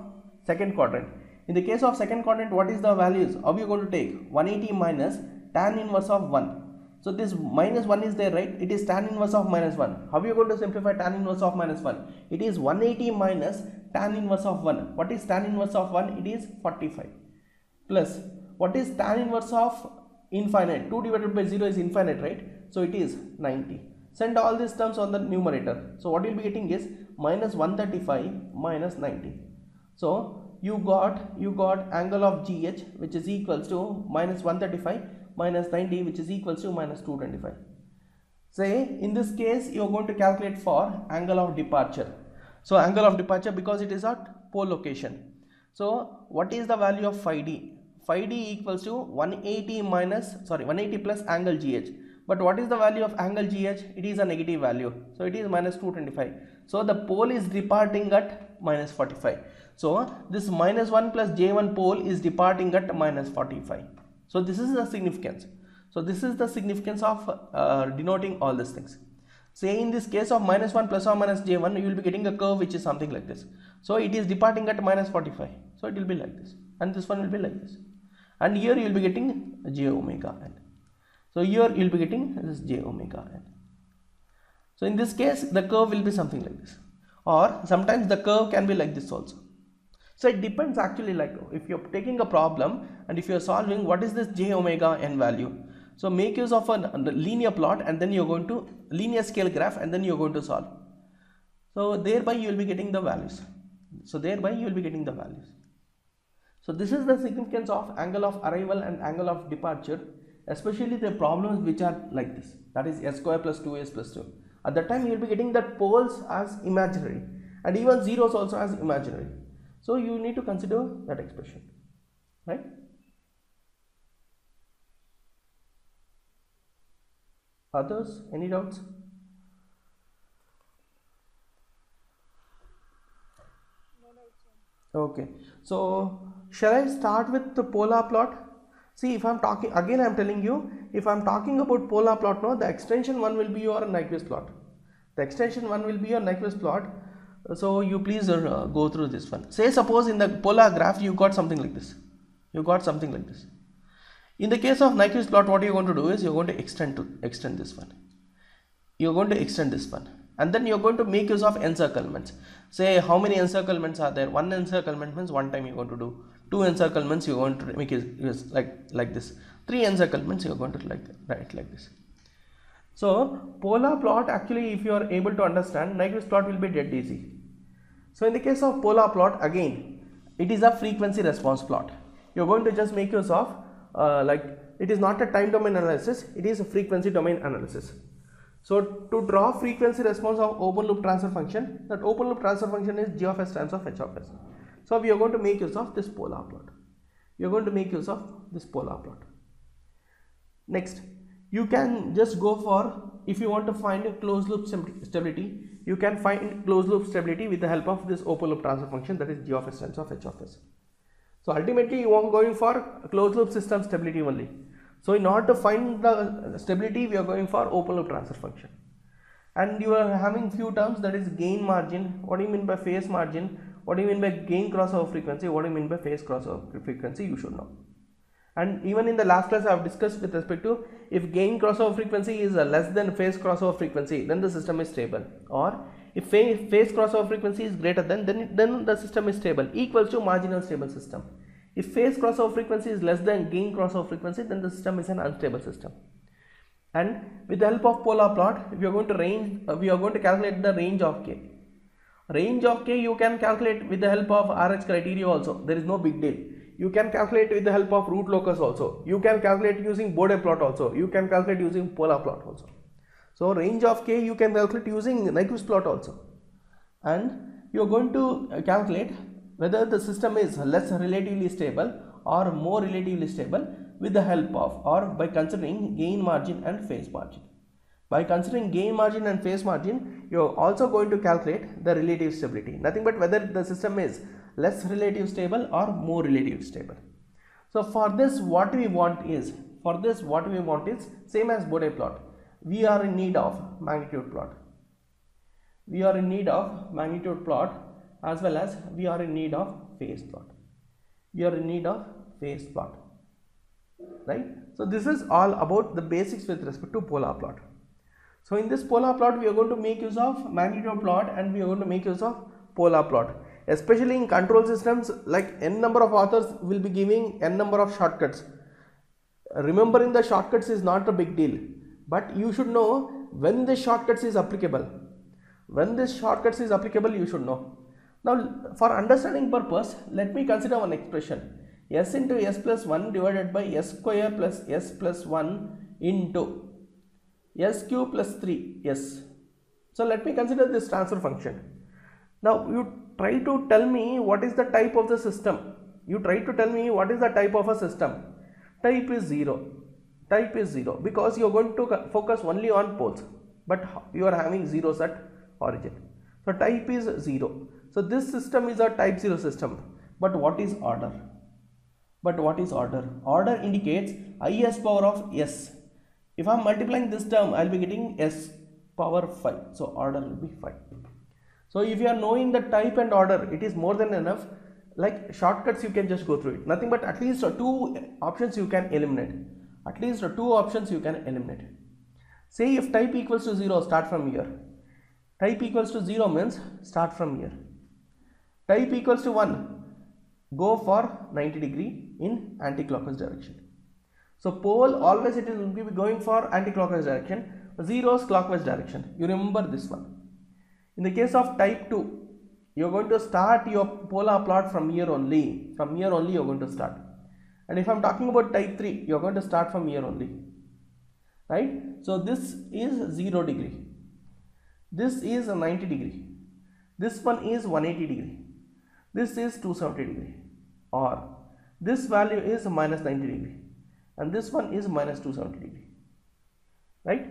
second quadrant in the case of second quadrant what is the values how you going to take 180 minus tan inverse of 1 so this minus 1 is there, right? It is tan inverse of minus 1. How are you going to simplify tan inverse of minus 1? It is 180 minus tan inverse of 1. What is tan inverse of 1? It is 45. Plus, what is tan inverse of infinite? 2 divided by 0 is infinite, right? So it is 90. Send all these terms on the numerator. So what you will be getting is minus 135 minus 90. so you got you got angle of gh which is equals to minus 135 minus 90 which is equals to minus 225 say in this case you are going to calculate for angle of departure. So angle of departure because it is at pole location. So what is the value of phi d? Phi d equals to 180 minus sorry 180 plus angle gh but what is the value of angle gh it is a negative value. So it is minus 225 so the pole is departing at minus 45 so this minus 1 plus j1 pole is departing at minus 45 so this is the significance. So this is the significance of uh, denoting all these things. Say in this case of minus 1 plus or minus j1 you will be getting a curve which is something like this. So it is departing at minus 45 so it will be like this. And this one will be like this. And here you will be getting j omega n. So here you will be getting this j omega n. So in this case the curve will be something like this. Or sometimes the curve can be like this also so it depends actually like if you're taking a problem and if you're solving what is this j omega n value? So make use of a, linear plot and then you're going to linear scale graph and then you're going to solve. So thereby you will be getting the values. So thereby you will be getting the values. So this is the significance of angle of arrival and angle of departure especially the problems which are like this. That is s square plus 2s plus 2 at that time you will be getting that poles as imaginary and even zeros also as imaginary so you need to consider that expression right? Others any doubts? Okay. So shall i start with the polar plot? See if i'm talking again i'm telling you if i'm talking about polar plot no the extension one will be your nyquist plot. The extension one will be your nyquist plot so you please uh, go through this one. Say suppose in the polar graph you got something like this. You got something like this. In the case of nyquist plot what you're going to do is you're going to extend to extend this one. You're going to extend this one. And then you're going to make use of encirclements. Say how many encirclements are there? One encirclement means one time you're going to do. Two encirclements you're going to make yes, like like this. Three encirclements you're going to like write like this. So polar plot actually if you are able to understand nyquist plot will be dead easy so in the case of polar plot again it is a frequency response plot. You're going to just make use of uh, like it is not a time domain analysis it is a frequency domain analysis. So to draw frequency response of open loop transfer function that open loop transfer function is g of s times of h of s. So we are going to make use of this polar plot. We are going to make use of this polar plot. Next you can just go for if you want to find a closed loop stability you can find closed loop stability with the help of this open loop transfer function that is g of s times of h of s. So ultimately you are going for closed loop system stability only. So in order to find the stability we are going for open loop transfer function. And you are having few terms that is gain margin. What do you mean by phase margin? What do you mean by gain crossover frequency? What do you mean by phase crossover frequency? You should know and even in the last class I have discussed with respect to if gain crossover frequency is less than phase crossover frequency then the system is stable. Or if phase, crossover frequency is greater than then, then the system is stable equals to marginal stable system. If phase crossover frequency is less than gain crossover frequency then the system is an unstable system. And with the help of polar plot we are going to range uh, we are going to calculate the range of k. Range of k you can calculate with the help of RH criteria also. There is no big deal you can calculate with the help of root locus also you can calculate using Bode plot also you can calculate using polar plot also so range of k you can calculate using Nyquist plot also and you are going to calculate whether the system is less relatively stable or more relatively stable with the help of or by considering gain margin and phase margin. By considering gain margin and phase margin, you are also going to calculate the relative stability. Nothing but whether the system is less relative stable or more relative stable. So for this what we want is, for this what we want is same as Bode plot. We are in need of magnitude plot. We are in need of magnitude plot as well as we are in need of phase plot. We are in need of phase plot right so this is all about the basics with respect to polar plot so in this polar plot we are going to make use of magnitude plot and we are going to make use of polar plot especially in control systems like n number of authors will be giving n number of shortcuts remembering the shortcuts is not a big deal but you should know when this shortcuts is applicable when this shortcuts is applicable you should know Now for understanding purpose, let me consider one expression s into s plus 1 divided by s square plus s plus 1 into s cube plus 3s. So let me consider this transfer function. Now you try to tell me what is the type of the system. You try to tell me what is the type of a system. Type is 0. Type is 0 because you are going to focus only on poles but you are having zeros at origin. So type is 0. So this system is a type 0 system. But what is order? But what is order? Order indicates is power of s. If I am multiplying this term, I will be getting s power 5. So order will be 5. So if you are knowing the type and order, it is more than enough. Like shortcuts, you can just go through it. Nothing but at least two options you can eliminate. At least two options you can eliminate. Say if type equals to 0, start from here. Type equals to 0 means start from here. Type equals to 1, go for 90 degree in anti-clockwise direction. So pole always it will be going for anti-clockwise direction, 0 clockwise direction. You remember this one. In the case of type 2, you are going to start your polar plot from here only. From here only you are going to start. And if I am talking about type 3, you are going to start from here only. Right? So this is 0 degree. This is 90 degree. This one is 180 degree. This is 270 degree. Or this value is minus 90 degree. And this one is minus 270 degree. Right?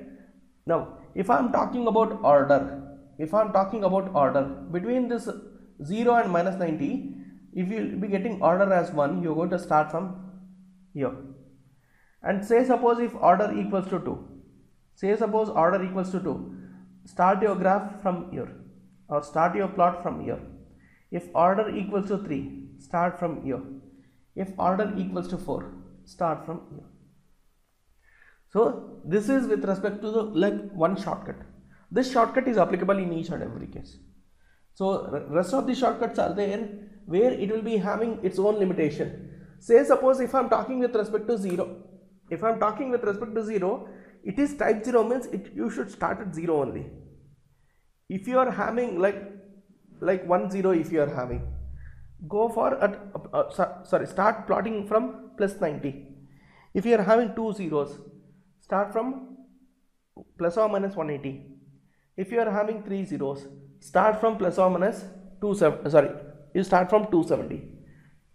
Now, if I am talking about order, if I am talking about order between this 0 and minus 90 if you will be getting order as 1 you are going to start from here. And say suppose if order equals to 2 say suppose order equals to 2 start your graph from here or start your plot from here. If order equals to 3 start from here. If order equals to 4 start from here. So this is with respect to the like one shortcut this shortcut is applicable in each and every case. So rest of the shortcuts are there where it will be having its own limitation. Say suppose if I am talking with respect to 0, if I am talking with respect to 0, it is type 0 means it you should start at 0 only. If you are having like like 1 0 if you are having, go for at uh, uh, sorry start plotting from plus 90. If you are having two zeros, start from plus or minus 180 if you are having three zeros start from plus or minus 270 uh, sorry you start from 270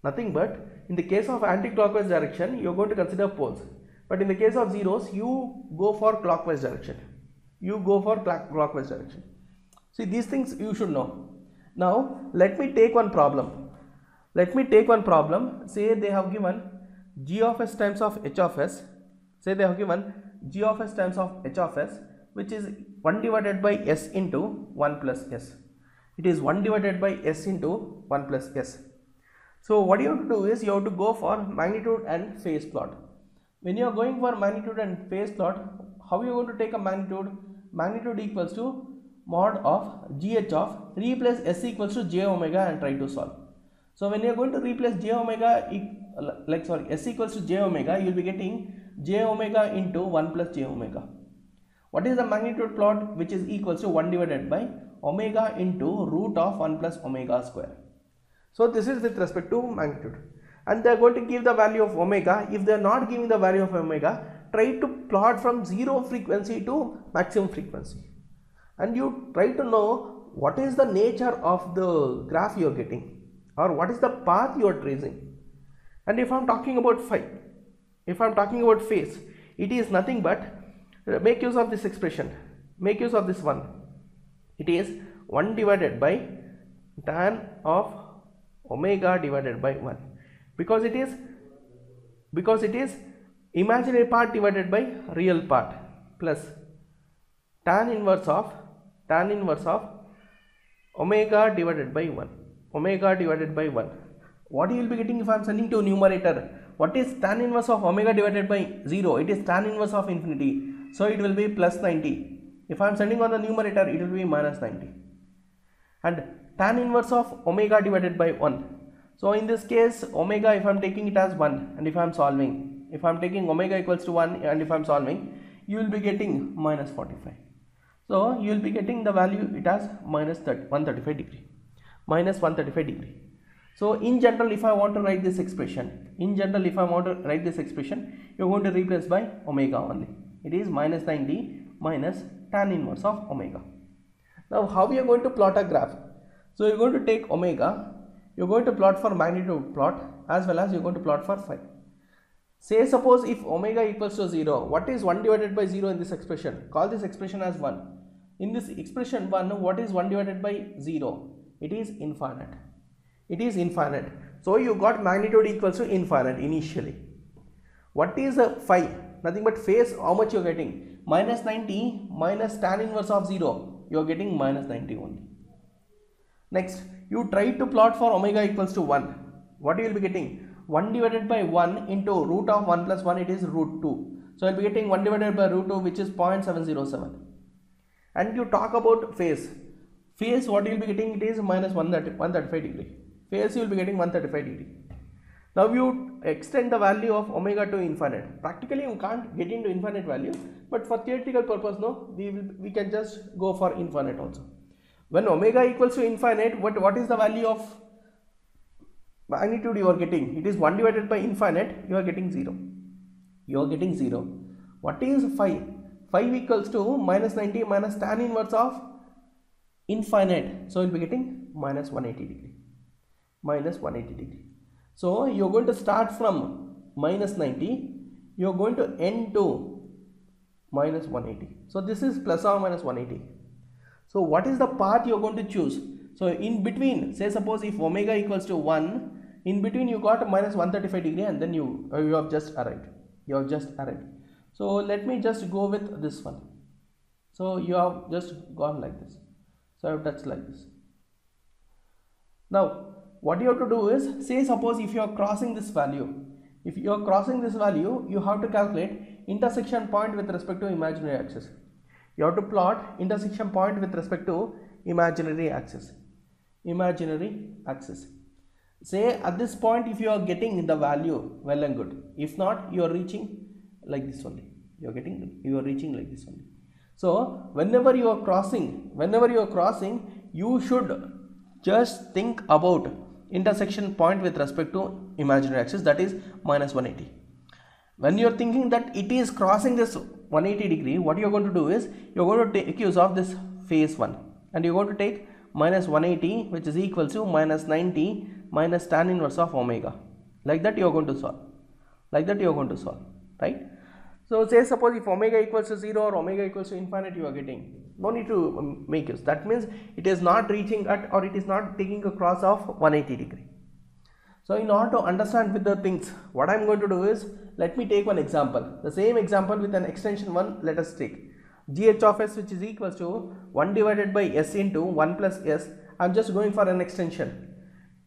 nothing but in the case of anti-clockwise direction you are going to consider poles. But in the case of zeros you go for clockwise direction. You go for clockwise direction. See these things you should know. Now let me take one problem. Let me take one problem. Say they have given g of s times of h of s. Say they have given g of s times of h of s which is 1 divided by s into 1 plus s. It is 1 divided by s into 1 plus s. So what you have to do is you have to go for magnitude and phase plot. When you are going for magnitude and phase plot, how you are going to take a magnitude? Magnitude equals to mod of gh of replace s equals to j omega and try to solve. So when you are going to replace j omega like sorry s equals to j omega, you will be getting j omega into 1 plus j omega. What is the magnitude plot which is equals to 1 divided by omega into root of 1 plus omega square. So this is with respect to magnitude and they are going to give the value of omega. If they are not giving the value of omega, try to plot from 0 frequency to maximum frequency and you try to know what is the nature of the graph you are getting or what is the path you are tracing. And if I am talking about phi, if I am talking about phase, it is nothing but make use of this expression. Make use of this one. It is 1 divided by tan of omega divided by 1 because it is because it is imaginary part divided by real part plus tan inverse of tan inverse of omega divided by 1 omega divided by 1 what you will be getting if I am sending to numerator? What is tan inverse of omega divided by 0 it is tan inverse of infinity so it will be plus 90. If I am sending on the numerator, it will be minus 90. And tan inverse of omega divided by 1. So in this case, omega if I am taking it as 1 and if I am solving, if I am taking omega equals to 1 and if I am solving, you will be getting minus 45. So you will be getting the value it as minus 30, 135 degree. minus 135 degree. So in general, if I want to write this expression, in general, if I want to write this expression, you're going to replace by omega only. It is minus 90 minus tan inverse of omega. Now, how we are going to plot a graph? So you're going to take omega, you're going to plot for magnitude plot as well as you're going to plot for phi. Say suppose if omega equals to 0, what is 1 divided by 0 in this expression? Call this expression as 1. In this expression 1, what is 1 divided by 0? It is infinite. It is infinite. So you got magnitude equals to infinite initially. What is the phi? Nothing but phase, how much you are getting? Minus 90 minus tan inverse of 0. You are getting minus 90 only. Next, you try to plot for omega equals to 1. What you will be getting? 1 divided by 1 into root of 1 plus 1 it is root 2. So I will be getting 1 divided by root 2 which is 0.707. And you talk about phase. Phase what you will be getting it is minus 135 degree. Phase you will be getting 135 degree. Now you extend the value of omega to infinite. Practically you can't get into infinite value but for theoretical purpose no we will we can just go for infinite also. When omega equals to infinite what, what is the value of magnitude you are getting? It is 1 divided by infinite you are getting 0. You are getting 0. What is phi? Phi equals to minus 90 minus tan inverse of infinite. So you will be getting minus 180 degree. Minus 180 degree. So you are going to start from minus 90, you are going to end to minus 180. So this is plus or minus 180. So what is the path you are going to choose? So in between, say suppose if omega equals to 1, in between you got minus 135 degree and then you, uh, you have just arrived. You have just arrived. So let me just go with this one. So you have just gone like this. So I have touched like this. Now what you have to do is say suppose if you are crossing this value if you are crossing this value you have to calculate intersection point with respect to imaginary axis. You have to plot intersection point with respect to imaginary axis. Imaginary axis. Say at this point if you are getting the value well and good. If not you are reaching like this only. You are getting you are reaching like this only. So whenever you are crossing whenever you are crossing you should just think about intersection point with respect to imaginary axis that is minus 180 when you are thinking that it is crossing this 180 degree what you are going to do is you are going to take use of this phase 1 and you are going to take minus 180 which is equal to minus 90 minus tan inverse of omega. Like that you are going to solve. Like that you are going to solve right so say suppose if omega equals to 0 or omega equals to infinite you are getting no need to um, make use. That means it is not reaching at or it is not taking a cross of 180 degree. So in order to understand with the things what I am going to do is let me take one example. The same example with an extension 1 let us take. Gh of s which is equals to 1 divided by s into 1 plus s. I am just going for an extension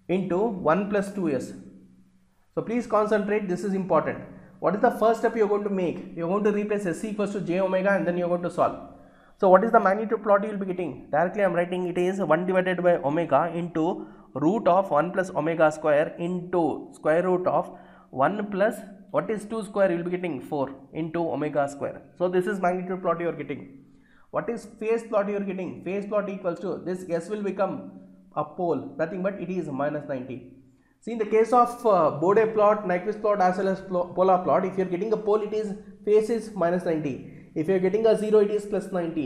into 1 plus 2s so please concentrate this is important what is the first step you are going to make? You are going to replace s equals to j omega and then you are going to solve. So what is the magnitude plot you will be getting? Directly I am writing it is 1 divided by omega into root of 1 plus omega square into square root of 1 plus what is 2 square you will be getting? 4 into omega square. So this is magnitude plot you are getting. What is phase plot you are getting? Phase plot equals to this s will become a pole nothing but it is minus 90 see in the case of uh, Bode plot Nyquist plot as well as polar plot if you are getting a pole it is phase is minus 90 if you are getting a 0 it is plus 90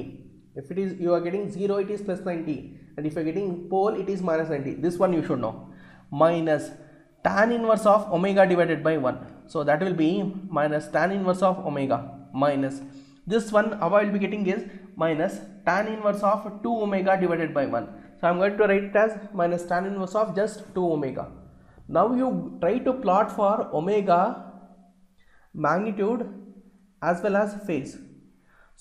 if it is you are getting 0 it is plus 90 and if you are getting pole it is minus 90 this one you should know. Minus tan inverse of omega divided by 1 so that will be minus tan inverse of omega minus. This one I will be getting is minus tan inverse of 2 omega divided by 1 so I am going to write it as minus tan inverse of just 2 omega now you try to plot for omega magnitude as well as phase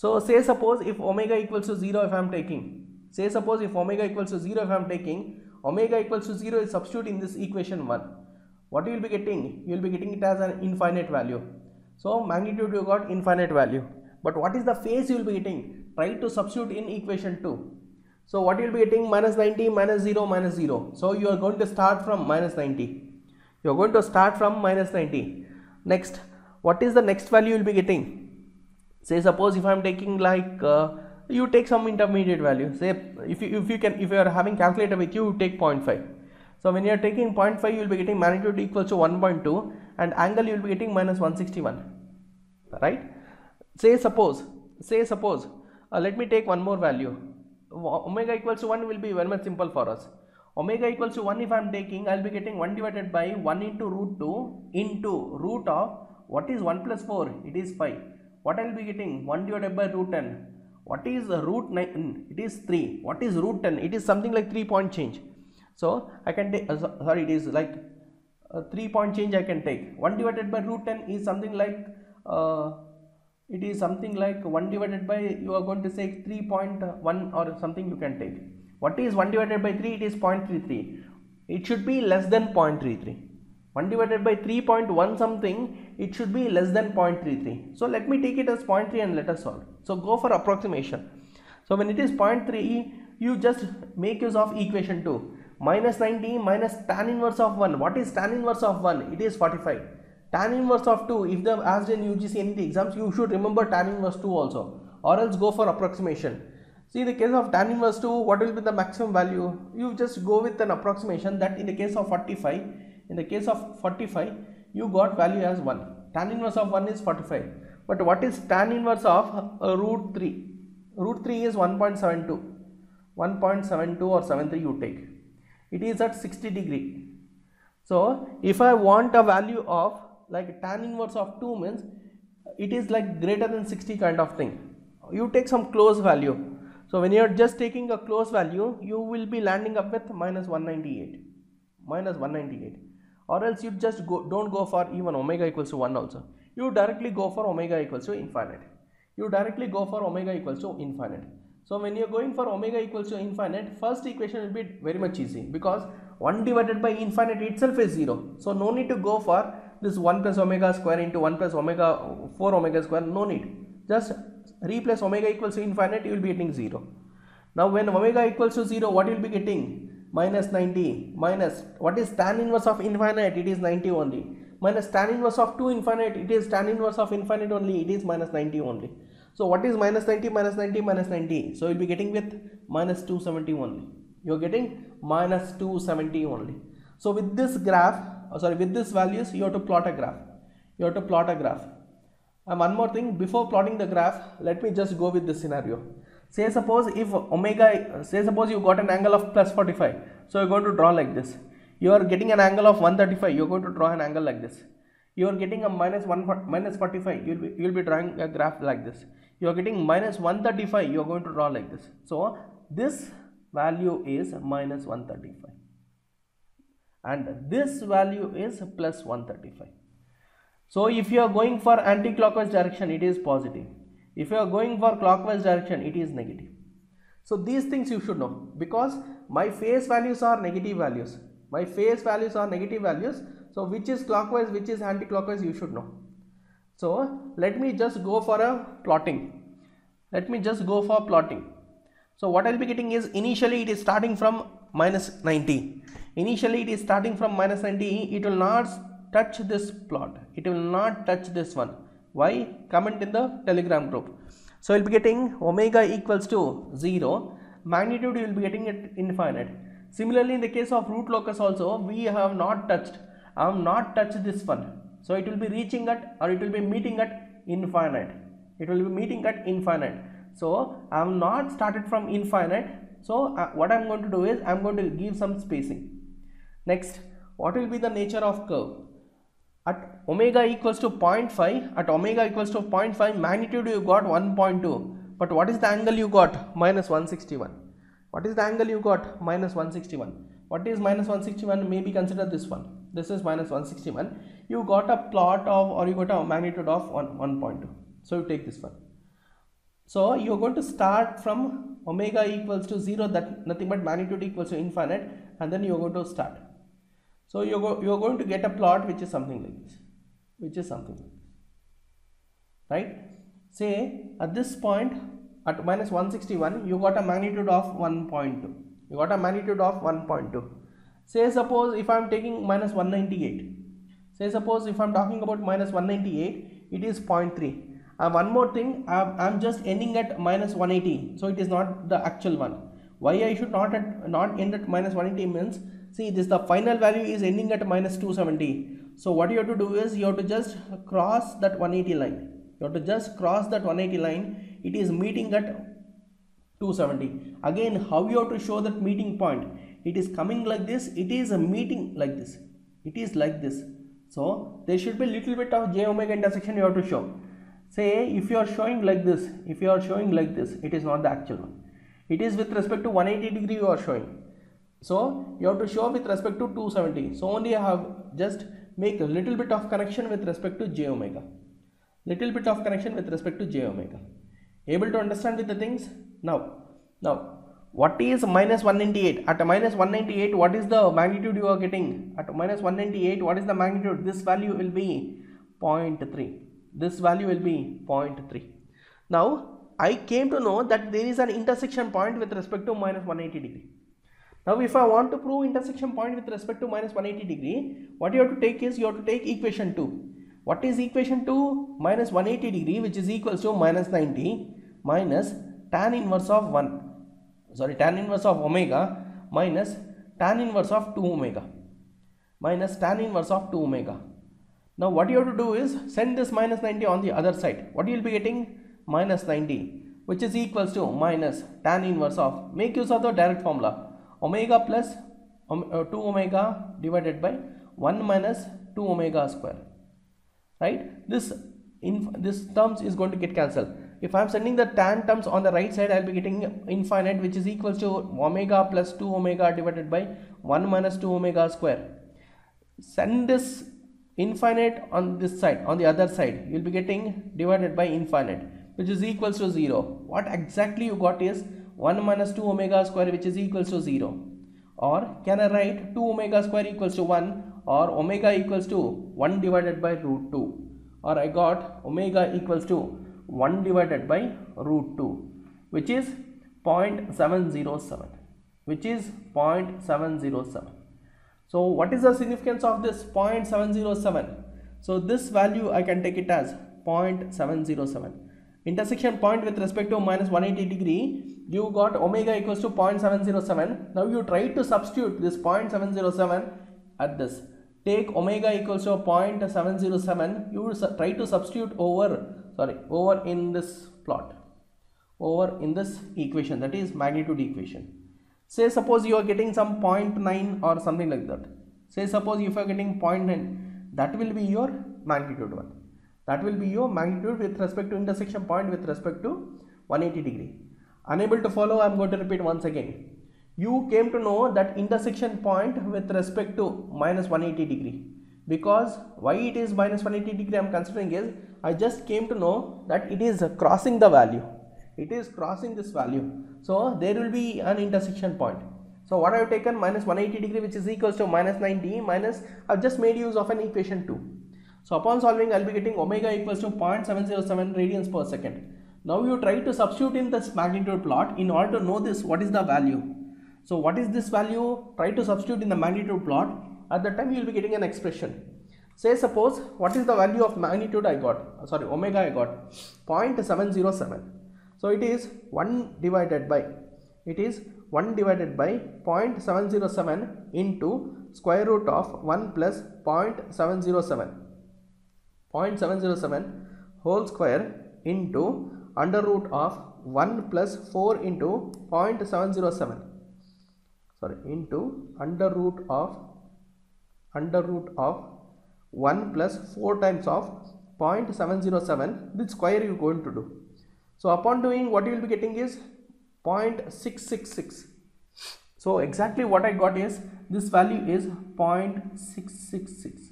so say suppose if omega equals to 0 if I am taking, say suppose if omega equals to 0 if I am taking, omega equals to 0 is substitute in this equation 1. What you will be getting? You will be getting it as an infinite value. So magnitude you got infinite value. But what is the phase you will be getting? Try to substitute in equation 2. So what you will be getting minus 90 minus 0 minus 0. So you are going to start from minus 90. You are going to start from minus 90. Next, what is the next value you will be getting? say suppose if I am taking like uh, you take some intermediate value say if you if you can if you are having calculator with you, you take 0.5 so when you are taking 0.5 you will be getting magnitude equals to 1.2 and angle you will be getting minus 161 right say suppose say suppose uh, let me take one more value omega equals to 1 will be very much simple for us. Omega equals to 1 if I am taking I will be getting 1 divided by 1 into root 2 into root of what is 1 plus 4 it is 5 what I will be getting? 1 divided by root 10 what is root 9 it is 3 what is root 10 it is something like 3 point change. So I can take uh, sorry it is like a 3 point change I can take. 1 divided by root 10 is something like uh, it is something like 1 divided by you are going to say 3.1 or something you can take. What is 1 divided by 3 it is 0.33 it should be less than 0.33 1 divided by 3.1 something it should be less than 0.33 so let me take it as 0.3 and let us solve. So go for approximation. So when it is 0.3 you just make use of equation 2 minus 90 minus tan inverse of 1 what is tan inverse of 1 it is 45 tan inverse of 2 if they have asked in UGC NET exams you should remember tan inverse 2 also or else go for approximation. See the case of tan inverse 2 what will be the maximum value? You just go with an approximation that in the case of 45 in the case of 45 you got value as 1 tan inverse of 1 is 45 but what is tan inverse of? Uh, root 3 root 3 is 1.72 1.72 or 73 you take. It is at 60 degree. So if I want a value of like tan inverse of 2 means it is like greater than 60 kind of thing. You take some close value. So when you are just taking a close value you will be landing up with minus 198 minus 198 or else you just go don't go for even omega equals to 1 also. You directly go for omega equals to infinite. You directly go for omega equals to infinite. So when you're going for omega equals to infinite first equation will be very much easy because 1 divided by infinite itself is 0 so no need to go for this 1 plus omega square into 1 plus omega 4 omega square no need. Just replace omega equals to infinite you will be getting 0 now when omega equals to 0 what you will be getting? Minus 90 minus what is tan inverse of infinite? It is 90 only. Minus tan inverse of 2 infinite it is tan inverse of infinite only. It is minus 90 only. So what is minus 90 minus 90 minus 90 so you'll be getting with minus 270 only. You're getting minus 270 only. So with this graph oh sorry with this values you have to plot a graph. You have to plot a graph. And one more thing before plotting the graph let me just go with this scenario. Say suppose if omega say suppose you got an angle of plus 45 so you're going to draw like this. You are getting an angle of 135 you're going to draw an angle like this. You are getting a minus 1 minus 45 you'll be you'll be drawing a graph like this. You are getting minus 135 you are going to draw like this. So this value is minus 135 and this value is plus 135 so if you are going for anti-clockwise direction it is positive. If you are going for clockwise direction it is negative. So these things you should know. Because my phase values are negative values. My phase values are negative values. So which is clockwise which is anti-clockwise you should know. So let me just go for a plotting. Let me just go for plotting. So what I'll be getting is initially it is starting from minus 90 initially it is starting from minus 90 it will not touch this plot. It will not touch this one. Why? Comment in the telegram group. So you'll be getting omega equals to 0 magnitude you will be getting it infinite. Similarly in the case of root locus also we have not touched. I have not touched this one. So it will be reaching at or it will be meeting at infinite. It will be meeting at infinite. So I am not started from infinite. So uh, what I am going to do is I am going to give some spacing next what will be the nature of curve? At omega equals to 0.5 at omega equals to 0.5 magnitude you got 1.2 but what is the angle you got? Minus 161 what is the angle you got? Minus 161 what is minus 161 maybe consider this one. This is minus 161 you got a plot of or you got a magnitude of 1 1.2 so you take this one. So you're going to start from omega equals to 0 that nothing but magnitude equals to infinite and then you're going to start so you're, go, you're going to get a plot which is something like this which is something like this right? Say at this point at minus 161 you got a magnitude of 1.2 you got a magnitude of 1.2 say suppose if i'm taking minus 198 say suppose if i'm talking about minus 198 it is 0.3 uh, one more thing I'm, I'm just ending at minus 180 so it is not the actual one. Why I should not at, not end at minus 180 means see this the final value is ending at minus 270 so what you have to do is you have to just cross that 180 line. You have to just cross that 180 line. It is meeting at 270 again how you have to show that meeting point? It is coming like this. It is a meeting like this. It is like this. So there should be little bit of j omega intersection you have to show. Say if you are showing like this if you are showing like this it is not the actual one. It is with respect to 180 degree you are showing so you have to show with respect to 270 so only I have just make a little bit of connection with respect to j omega. Little bit of connection with respect to j omega. Able to understand with the things? Now now what is minus 198 at minus 198 what is the magnitude you are getting? At minus 198 what is the magnitude? This value will be 0.3 this value will be 0.3 now I came to know that there is an intersection point with respect to minus 180 degree now if I want to prove intersection point with respect to minus 180 degree what you have to take is you have to take equation 2 what is equation 2 minus 180 degree which is equals to minus 90 minus tan inverse of 1 sorry tan inverse of omega minus tan inverse of 2 omega. Minus tan inverse of 2 omega. Now what you have to do is send this minus 90 on the other side. What you will be getting? Minus 90 which is equals to minus tan inverse of make use of the direct formula omega plus uh, 2 omega divided by 1 minus 2 omega square. Right? This in this terms is going to get cancelled. If I am sending the tan terms on the right side I will be getting infinite which is equals to omega plus 2 omega divided by 1 minus 2 omega square. Send this infinite on this side on the other side you will be getting divided by infinite which is equals to 0 what exactly you got is 1 minus 2 omega square which is equals to 0 or can I write 2 omega square equals to 1 or omega equals to 1 divided by root 2 or I got omega equals to 1 divided by root 2 which is 0.707 which is 0.707 so what is the significance of this 0.707 so this value I can take it as 0.707 intersection point with respect to minus 180 degree you got omega equals to 0.707 now you try to substitute this 0.707 at this. Take omega equals to 0.707 you will try to substitute over sorry over in this plot. Over in this equation that is magnitude equation. Say suppose you are getting some 0.9 or something like that. Say suppose if you are getting 0.9 that will be your magnitude one that will be your magnitude with respect to intersection point with respect to 180 degree. Unable to follow i'm going to repeat once again. You came to know that intersection point with respect to minus 180 degree. Because why it is minus 180 degree I'm considering is I just came to know that it is crossing the value. It is crossing this value. So there will be an intersection point. So what I have taken minus 180 degree which is equals to minus 90 minus I've just made use of an equation 2 so upon solving I'll be getting omega equals to 0.707 radians per second. Now you try to substitute in this magnitude plot in order to know this what is the value. So what is this value? Try to substitute in the magnitude plot. At that time you will be getting an expression. Say suppose what is the value of magnitude I got? Sorry omega I got? 0.707 so it is 1 divided by it is 1 divided by 0.707 into square root of 1 plus 0.707 0.707 whole square into under root of 1 plus 4 into 0.707 sorry into under root of under root of 1 plus 4 times of 0.707 this square you going to do. So upon doing what you will be getting is 0.666 so exactly what I got is this value is 0.666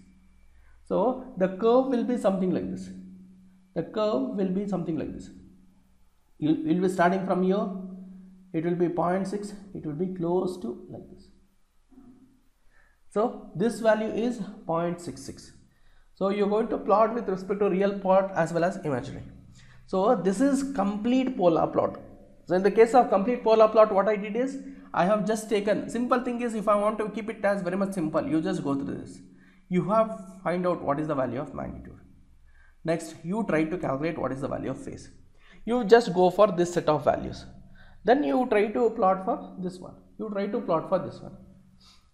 so the curve will be something like this. The curve will be something like this. You will be starting from here. It will be 0.6 it will be close to like this. So this value is 0.66 so you're going to plot with respect to real part as well as imaginary. So this is complete polar plot. So in the case of complete polar plot what I did is I have just taken simple thing is if I want to keep it as very much simple you just go through this you have find out what is the value of magnitude. Next you try to calculate what is the value of phase. You just go for this set of values. Then you try to plot for this one. You try to plot for this one.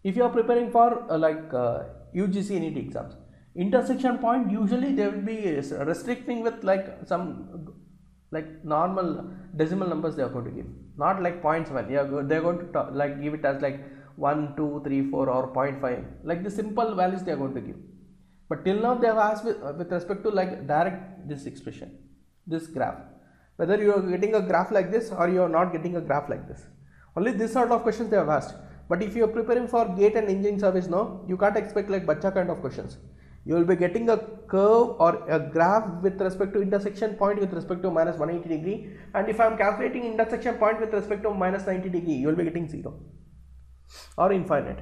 If you are preparing for uh, like uh, UGC NET exams intersection point usually they will be restricting with like some like normal decimal numbers they are going to give. Not like points one. Yeah they're going to talk, like give it as like 1 2 3 4 or 0.5 like the simple values they are going to give. But till now they have asked with, with respect to like direct this expression this graph. Whether you are getting a graph like this or you are not getting a graph like this. Only this sort of questions they have asked. But if you are preparing for gate and engineering service now you can't expect like bacha kind of questions. You will be getting a curve or a graph with respect to intersection point with respect to minus 180 degree. And if I am calculating intersection point with respect to minus 90 degree you will be getting 0 or infinite.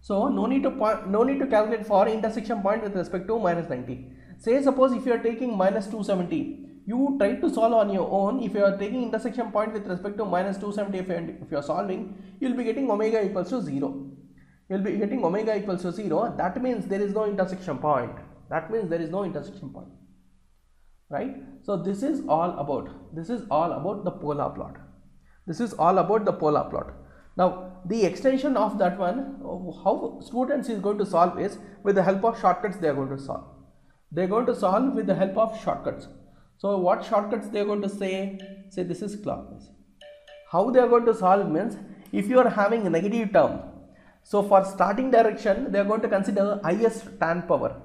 So no need to point, no need to calculate for intersection point with respect to minus 90. Say suppose if you are taking minus 270 you try to solve on your own. If you are taking intersection point with respect to minus 270 if you if you are solving you will be getting omega equals to 0 you will be getting omega equals to 0 that means there is no intersection point. That means there is no intersection point. Right? So this is all about this is all about the polar plot. This is all about the polar plot now the extension of that one oh, how students is going to solve is with the help of shortcuts they are going to solve they are going to solve with the help of shortcuts so what shortcuts they are going to say say this is clockwise how they are going to solve means if you are having a negative term so for starting direction, they are going to consider is tan power.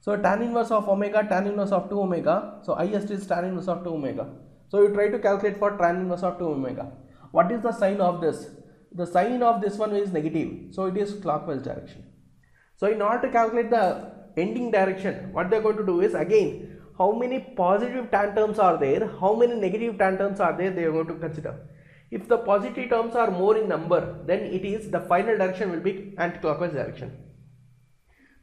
So tan inverse of omega, tan inverse of 2 omega. So highest is tan inverse of 2 omega. So you try to calculate for tan inverse of 2 omega. What is the sign of this? The sign of this one is negative. So it is clockwise direction. So in order to calculate the ending direction, what they are going to do is again, how many positive tan terms are there, how many negative tan terms are there, they are going to consider. If the positive terms are more in number, then it is the final direction will be anti-clockwise direction.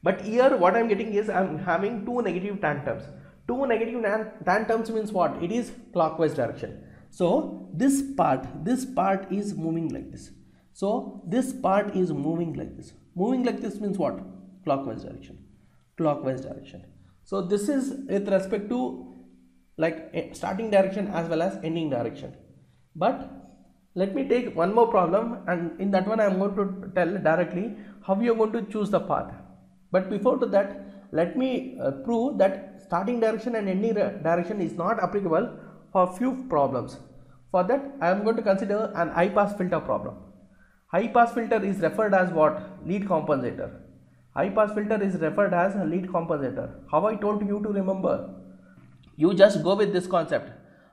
But here what I am getting is I am having two negative tan terms. Two negative tan terms means what? It is clockwise direction. So this part, this part is moving like this. So this part is moving like this. Moving like this means what? Clockwise direction. Clockwise direction. So this is with respect to like eh, starting direction as well as ending direction. But let me take one more problem and in that one I am going to tell directly how you are going to choose the path. But before to that let me uh, prove that starting direction and ending direction is not applicable for few problems. For that I am going to consider an high pass filter problem. High pass filter is referred as what? Lead compensator. High pass filter is referred as a lead compensator. How I told you to remember? You just go with this concept.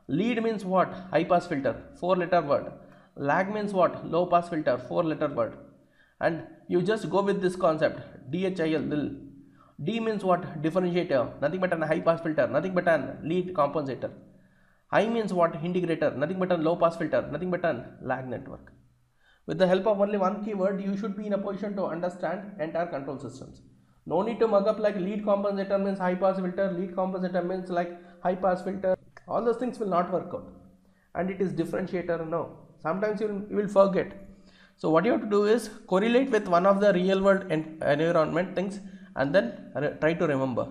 Lead means what? High pass filter, four letter word lag means what low pass filter four letter word and you just go with this concept DHIL D means what differentiator nothing but an high pass filter nothing but an lead compensator I means what integrator nothing but a low pass filter nothing but an lag network with the help of only one keyword you should be in a position to understand entire control systems. No need to mug up like lead compensator means high pass filter lead compensator means like high pass filter. All those things will not work out. And it is differentiator no. Sometimes you will, you will forget. So what you have to do is correlate with one of the real world environment things and then try to remember.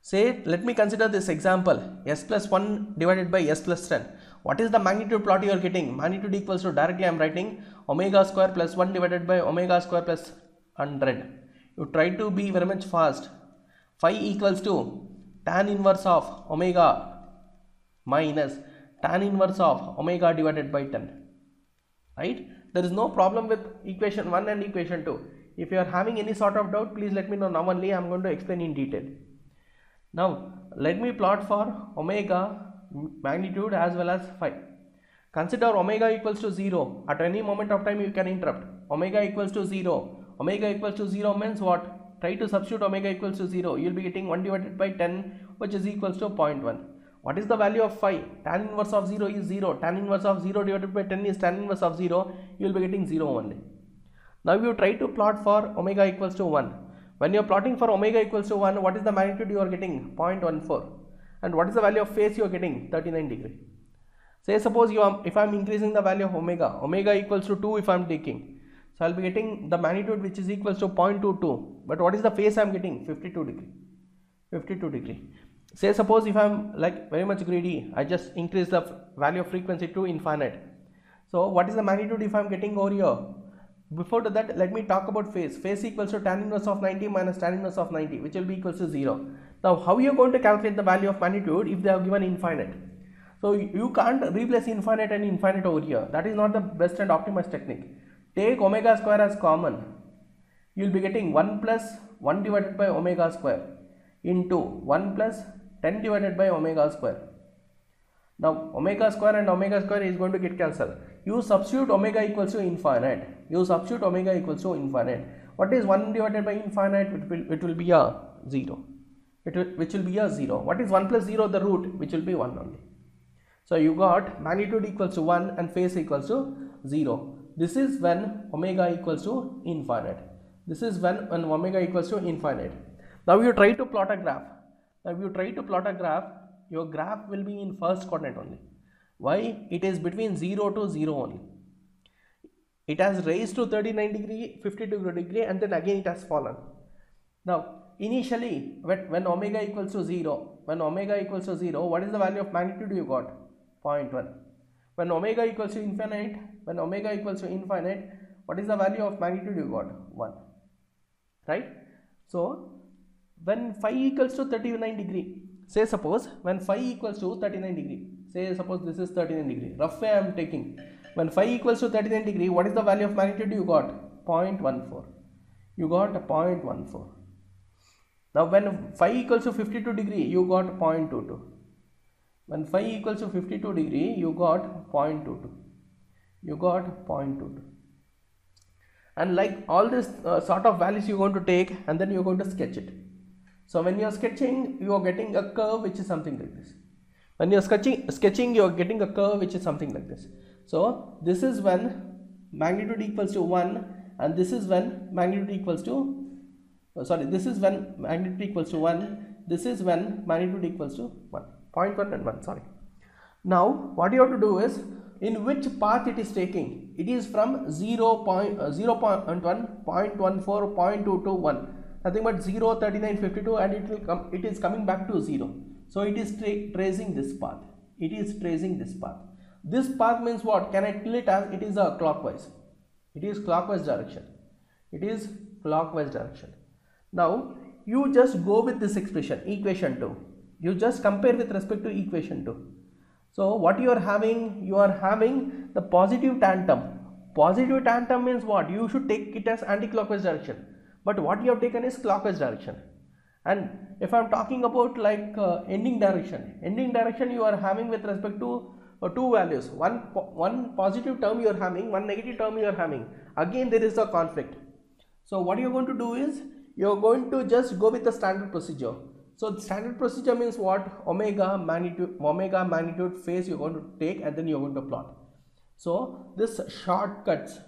Say let me consider this example s plus 1 divided by s plus 10 what is the magnitude plot you are getting? Magnitude equals to directly I am writing omega square plus 1 divided by omega square plus 100 you try to be very much fast. Phi equals to tan inverse of omega minus tan inverse of omega divided by 10 right? There is no problem with equation 1 and equation 2 if you are having any sort of doubt please let me know. Now only I am going to explain in detail. Now let me plot for omega magnitude as well as phi consider omega equals to 0 at any moment of time you can interrupt omega equals to 0 omega equals to 0 means what try to substitute omega equals to 0 you will be getting 1 divided by 10 which is equals to 0.1 what is the value of phi? Tan inverse of 0 is 0. Tan inverse of 0 divided by 10 is tan inverse of 0. You will be getting 0 only. Now if you try to plot for omega equals to 1. When you are plotting for omega equals to 1, what is the magnitude you are getting? 0.14. And what is the value of phase you are getting? 39 degree. Say suppose you are, if I am increasing the value of omega, omega equals to 2 if I am taking. So I will be getting the magnitude which is equals to 0.22. But what is the phase I am getting? 52 degree. 52 degree say suppose if i'm like very much greedy i just increase the value of frequency to infinite so what is the magnitude if i'm getting over here before that let me talk about phase phase equals to tan inverse of 90 minus tan inverse of 90 which will be equals to 0 now how you are going to calculate the value of magnitude if they have given infinite? So you can't replace infinite and infinite over here. That is not the best and optimized technique. Take omega square as common. You will be getting 1 plus 1 divided by omega square into 1 plus 10 divided by omega square. Now omega square and omega square is going to get cancelled. You substitute omega equals to infinite. You substitute omega equals to infinite. What is 1 divided by infinite? It will, it will be a 0 it will, which will be a 0 what is 1 plus 0 the root which will be 1 only. So you got magnitude equals to 1 and phase equals to 0 this is when omega equals to infinite. This is when, when omega equals to infinite. Now you try to plot a graph. Now you try to plot a graph your graph will be in first quadrant only. Why? It is between 0 to 0 only. It has raised to 39 degree 52 degree and then again it has fallen. Now initially when, omega equals to 0 when omega equals to 0 what is the value of magnitude you got? 0.1 when omega equals to infinite when omega equals to infinite what is the value of magnitude you got? 1 right? So when phi equals to 39 degree say suppose when phi equals to 39 degree say suppose this is 39 degree rough way i am taking. When phi equals to 39 degree what is the value of magnitude you got? 0.14 you got 0.14 now when phi equals to 52 degree you got 0.22 when phi equals to 52 degree you got 0.22 you got 0.22 and like all this uh, sort of values you're going to take and then you're going to sketch it. So when you're sketching you are getting a curve which is something like this. When you're sketching sketching you're getting a curve which is something like this. So this is when magnitude equals to 1 and this is when magnitude equals to oh, sorry this is when magnitude equals to 1 this is when magnitude equals to 1 0.1 and 1 sorry. Now what you have to do is in which path it is taking? It is from 0 point, uh, 0 point 1 0.14 0.22 1 nothing but 0 39 52 and it will come it is coming back to 0 so it is tra tracing this path. It is tracing this path. This path means what? Can i tell it as it is a clockwise? It is clockwise direction. It is clockwise direction now you just go with this expression equation 2 you just compare with respect to equation 2 so what you are having you are having the positive tan term positive tan term means what? You should take it as anti-clockwise direction. But what you have taken is clockwise direction. And if i'm talking about like uh, ending direction ending direction you are having with respect to uh, two values. One po one positive term you are having one negative term you are having. Again there is a conflict. So what you are going to do is you are going to just go with the standard procedure. So standard procedure means what? Omega magnitude omega magnitude phase you're going to take and then you're going to plot. So this shortcuts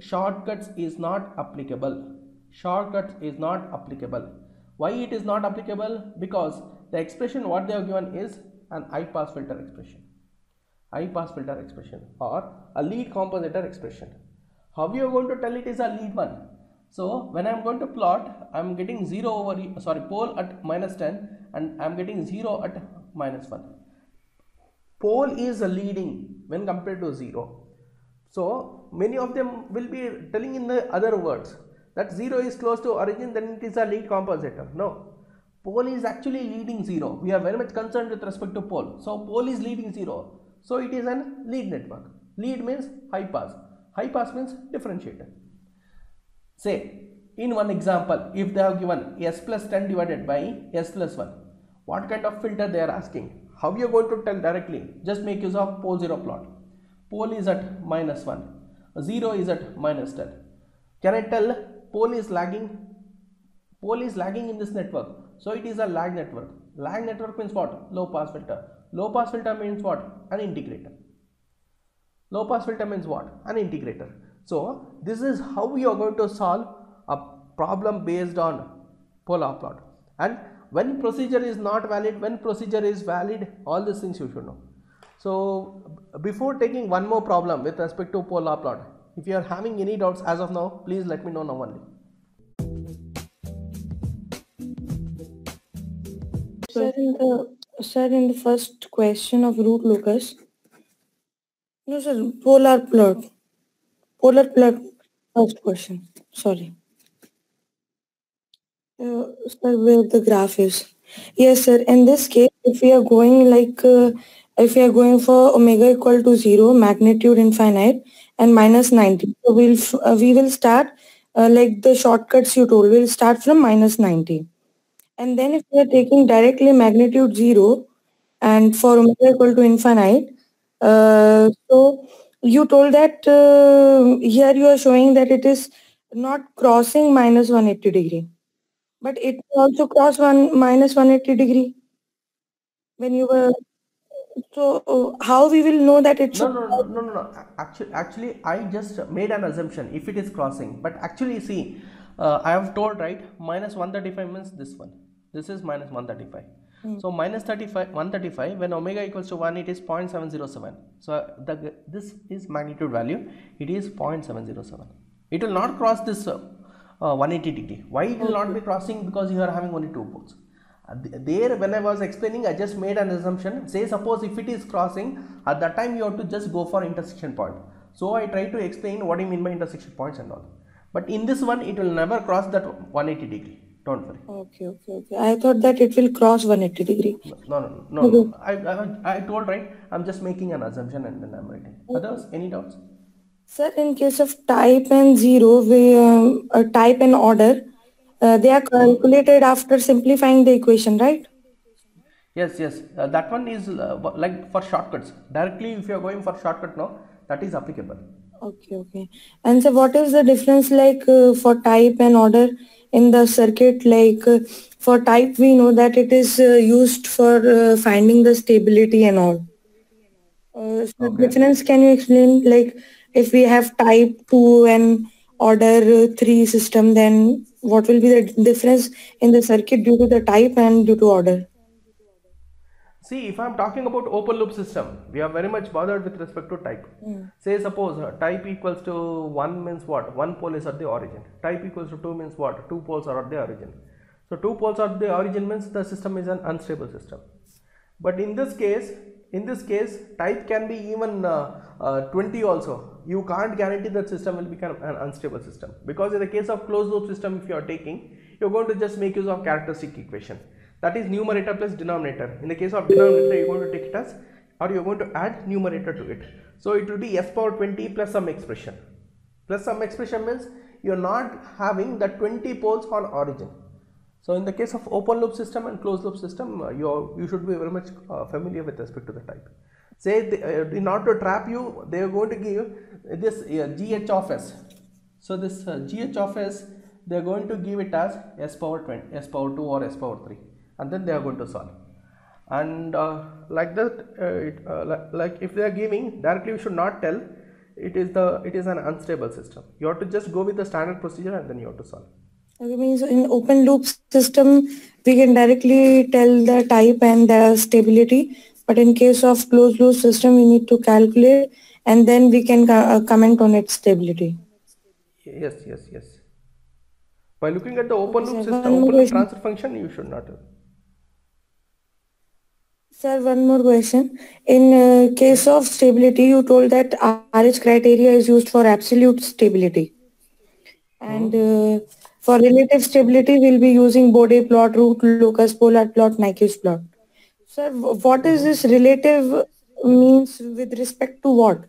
shortcuts is not applicable. Shortcuts is not applicable. Why it is not applicable? Because the expression what they have given is an high pass filter expression. High pass filter expression or a lead compensator expression. How you are going to tell it is a lead one so when i'm going to plot i'm getting 0 over sorry pole at minus 10 and i'm getting 0 at minus 1 pole is leading when compared to 0 so many of them will be telling in the other words that 0 is close to origin then it is a lead compensator no. Pole is actually leading 0 we are very much concerned with respect to pole. So pole is leading 0 so it is an lead network. Lead means high pass. High pass means differentiator say in one example if they have given s plus 10 divided by s plus 1 what kind of filter they are asking? How you are going to tell directly? Just make use of pole 0 plot. Pole is at minus 1 0 is at minus 10 can i tell pole is lagging? Pole is lagging in this network. So it is a lag network. Lag network means what? Low pass filter. Low pass filter means what? An integrator. Low pass filter means what? An integrator so this is how we are going to solve a problem based on polar plot. And when procedure is not valid when procedure is valid all these things you should know. So before taking one more problem with respect to polar plot if you are having any doubts as of now please let me know now only. Sir, in the sir, in the first question of root locus, no sir, polar plot, polar plot. First question. Sorry. Uh, sir, where the graph is? Yes, sir. In this case, if we are going like, uh, if we are going for omega equal to zero, magnitude infinite, and minus 90, so we'll uh, we will start uh, like the shortcuts you told. We'll start from minus 90. And then if we are taking directly magnitude 0 and for omega equal to infinite, uh, so you told that uh, here you are showing that it is not crossing minus 180 degree, but it also cross one minus 180 degree when you were. So uh, how we will know that it No, no, no, no, no, no. Actually, actually, I just made an assumption if it is crossing. But actually, see, uh, I have told right minus 135 means this one. This is minus 135. So minus 35, 135 when omega equals to 1 it is 0.707. So the this is magnitude value. It is 0.707. It will not cross this uh, uh, 180 degree. Why it will not be crossing? Because you are having only two poles. Uh, there when I was explaining I just made an assumption say suppose if it is crossing at that time you have to just go for intersection point so I try to explain what I mean by intersection points and all but in this one it will never cross that 180 degree don't worry Okay, okay, okay. I thought that it will cross 180 degree. no no no, no. I, I, I told right I'm just making an assumption and then I'm writing others any doubts Sir, in case of type and zero, we um, uh, type and order, uh, they are calculated after simplifying the equation, right? yes yes uh, that one is uh, like for shortcuts directly if you are going for shortcut now that is applicable Okay, okay. And so, what is the difference like uh, for type and order in the circuit? Like uh, for type, we know that it is uh, used for uh, finding the stability and all. Uh, so Okay. difference, can you explain? Like if we have type two and order uh, three system, then what will be the difference in the circuit due to the type and due to order? See, if I'm talking about open loop system, we are very much bothered with respect to type. Say, suppose uh, type equals to 1 means what? 1 pole is at the origin. Type equals to 2 means what? 2 poles are at the origin. So, 2 poles are at the origin means the system is an unstable system. But in this case, in this case, type can be even uh, uh, 20 also. You can't guarantee that system will become an unstable system. Because in the case of closed loop system, if you are taking, you're going to just make use of characteristic equation. That is numerator plus denominator. In the case of denominator, you're going to take it as or you're going to add numerator to it. So it will be s power 20 plus some expression. Plus some expression means you're not having the 20 poles on origin. So in the case of open loop system and closed loop system, uh, you you should be very much uh, familiar with respect to the type. Say uh, in order to trap you, they are going to give this uh, gh of s. So this uh, gh of s, they are going to give it as s power 20, s power 2 or s power 3, and then they are going to solve. And uh, like that, uh, it, uh, like, like if they are giving directly, you should not tell. It is the it is an unstable system. You have to just go with the standard procedure and then you have to solve. Okay, means in open loop system, we can directly tell the type and the stability. But in case of closed loop system, we need to calculate and then we can uh, comment on its stability. Yes, yes, yes. By looking at the open loop system, open loop transfer function, you should not. Sir, one more question. In uh, case of stability, you told that RH criteria is used for absolute stability. And uh, for relative stability, we'll be using Bode plot, root locus, polar plot, Nyquist plot. Sir, what is this relative means with respect to what?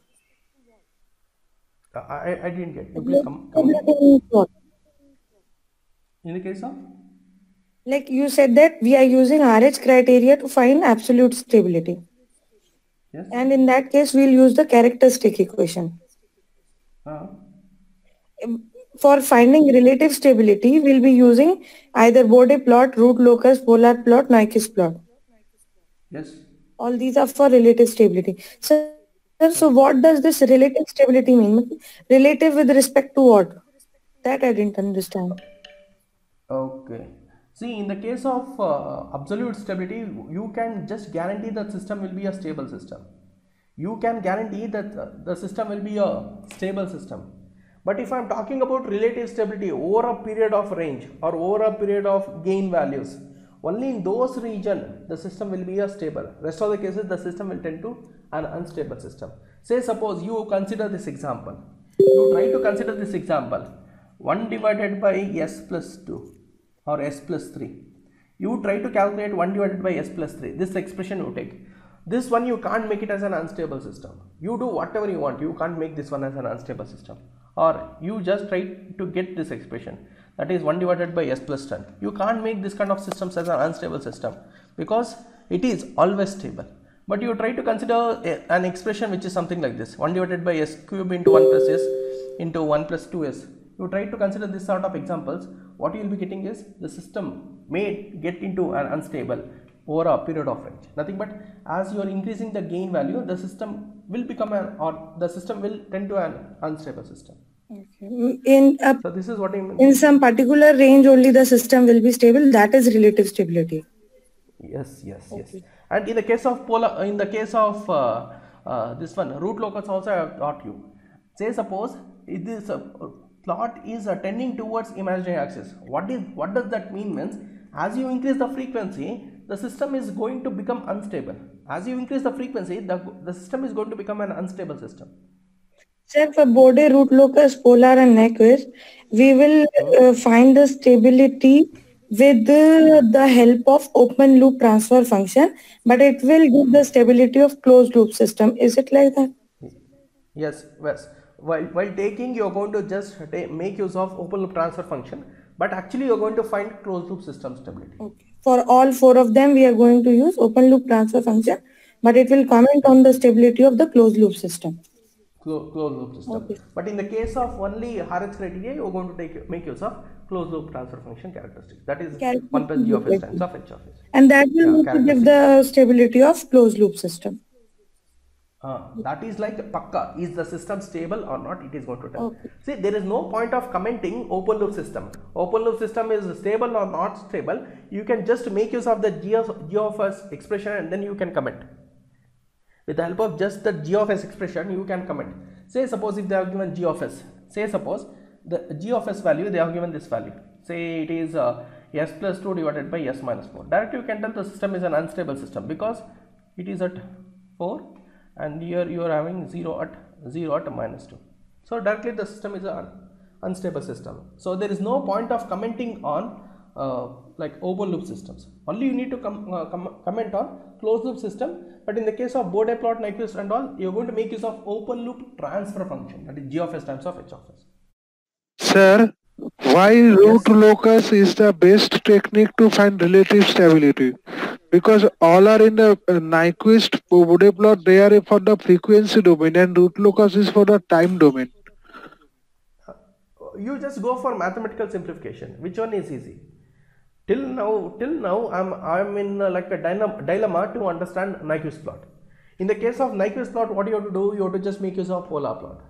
I, I- I didn't get. You please come, come again. Stability means what? In the case of Like you said that we are using RH criteria to find absolute stability. yes, And in that case, we'll use the characteristic equation. uh, For finding relative stability, we'll be using either Bode plot, root locus, polar plot, Nyquist plot. yes. All these are for relative stability. So, sir, so what does this relative stability mean? Relative with respect to what? That I didn't understand. Okay. See, in the case of uh, absolute stability, you can just guarantee that system will be a stable system. You can guarantee that uh, the system will be a stable system. But if I'm talking about relative stability over a period of range or over a period of gain values, only in those region the system will be a stable. Rest of the cases the system will tend to an unstable system. Say suppose you consider this example. You try to consider this example. 1 divided by s plus 2 or s plus 3 you try to calculate 1 divided by s plus 3 this expression you take. This one you can't make it as an unstable system. You do whatever you want. You can't make this one as an unstable system. Or you just try to get this expression. That is 1 divided by s plus 10 you can't make this kind of systems as an unstable system because it is always stable. But you try to consider a, an expression which is something like this. 1 divided by s cube into 1 plus s into 1 plus 2s you try to consider this sort of examples what you will be getting is the system may get into an unstable over a period of range nothing but as you are increasing the gain value the system will become an or the system will tend to an unstable system Okay. In a, so this is what i mean in some particular range only the system will be stable. That is relative stability. yes yes yes and in the case of polar in the case of uh, uh, this one root locus also i have taught you say suppose it is a plot is uh, tending towards imaginary axis. What is what does that mean means as you increase the frequency the system is going to become unstable. As you increase the frequency the, the system is going to become an unstable system. Sir, for Bode, root locus, polar and Nyquist, we will uh, find the stability with uh, the help of open loop transfer function, but it will give the stability of closed loop system. Is it like that? yes yes while, while taking you are going to just make use of open loop transfer function but actually you are going to find closed loop system stability Okay. For all four of them, we are going to use open loop transfer function, but it will comment on the stability of the closed loop system. closed, closed loop system. Okay. But in the case of only RH criteria, you are going to take make use of closed loop transfer function characteristic. That is 1 plus g of s times of h of s. And that will Yeah, give the stability of closed loop system. Uh, that is like pakka. Is the system stable or not? It is going to tell. Okay. See, there is no point of commenting open loop system. Open loop system is stable or not stable. You can just make use of the g of, g of s expression and then you can comment. With the help of just the g of s expression, you can comment. Say suppose if they have given g of s. Say suppose the g of s value they have given this value. Say it is uh, s plus 2 divided by s minus 4. Directly you can tell the system is an unstable system because it is at 4 and here you are having 0 at 0 at minus 2 so directly the system is an unstable system. So there is no point of commenting on uh, like open loop systems. Only you need to uh, com- comment on closed loop system but in the case of Bode plot Nyquist and all you are going to make use of open loop transfer function that is g of s times of h of s. Sir, why root locus is the best technique to find relative stability? Because all are in the uh, Nyquist Bode plot, they are for the frequency domain and root locus is for the time domain. you just go for mathematical simplification. Which one is easy? Till now till now i'm i'm in uh, like a dilemma to understand nyquist plot. In the case of nyquist plot what you have to do you have to just make use of polar plot.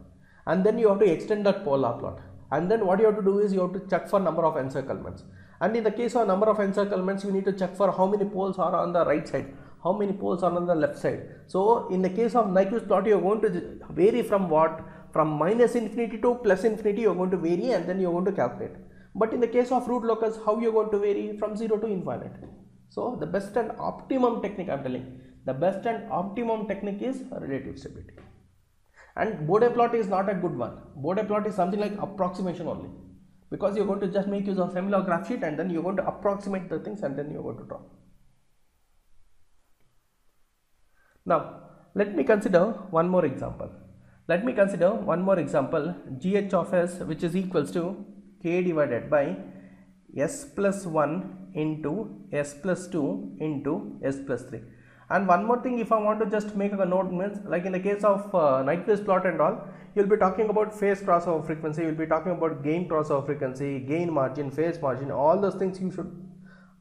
And then you have to extend that polar plot and then what you have to do is you have to check for number of encirclements. And in the case of number of encirclements you need to check for how many poles are on the right side how many poles are on the left side. So in the case of nyquist plot you are going to vary from what? From minus infinity to plus infinity you are going to vary and then you are going to calculate. But in the case of root locus how you are going to vary? From 0 to infinite. So the best and optimum technique i'm telling the best and optimum technique is relative stability and Bode plot is not a good one. Bode plot is something like approximation only because you're going to just make use of similar graph sheet and then you're going to approximate the things and then you're going to draw. Now, let me consider one more example. Let me consider one more example gh of s which is equals to k divided by s plus 1 into s plus 2 into s plus 3 and one more thing if i want to just make a note means like in the case of uh, nyquist plot and all you'll be talking about phase crossover frequency you'll be talking about gain crossover frequency gain margin phase margin all those things you should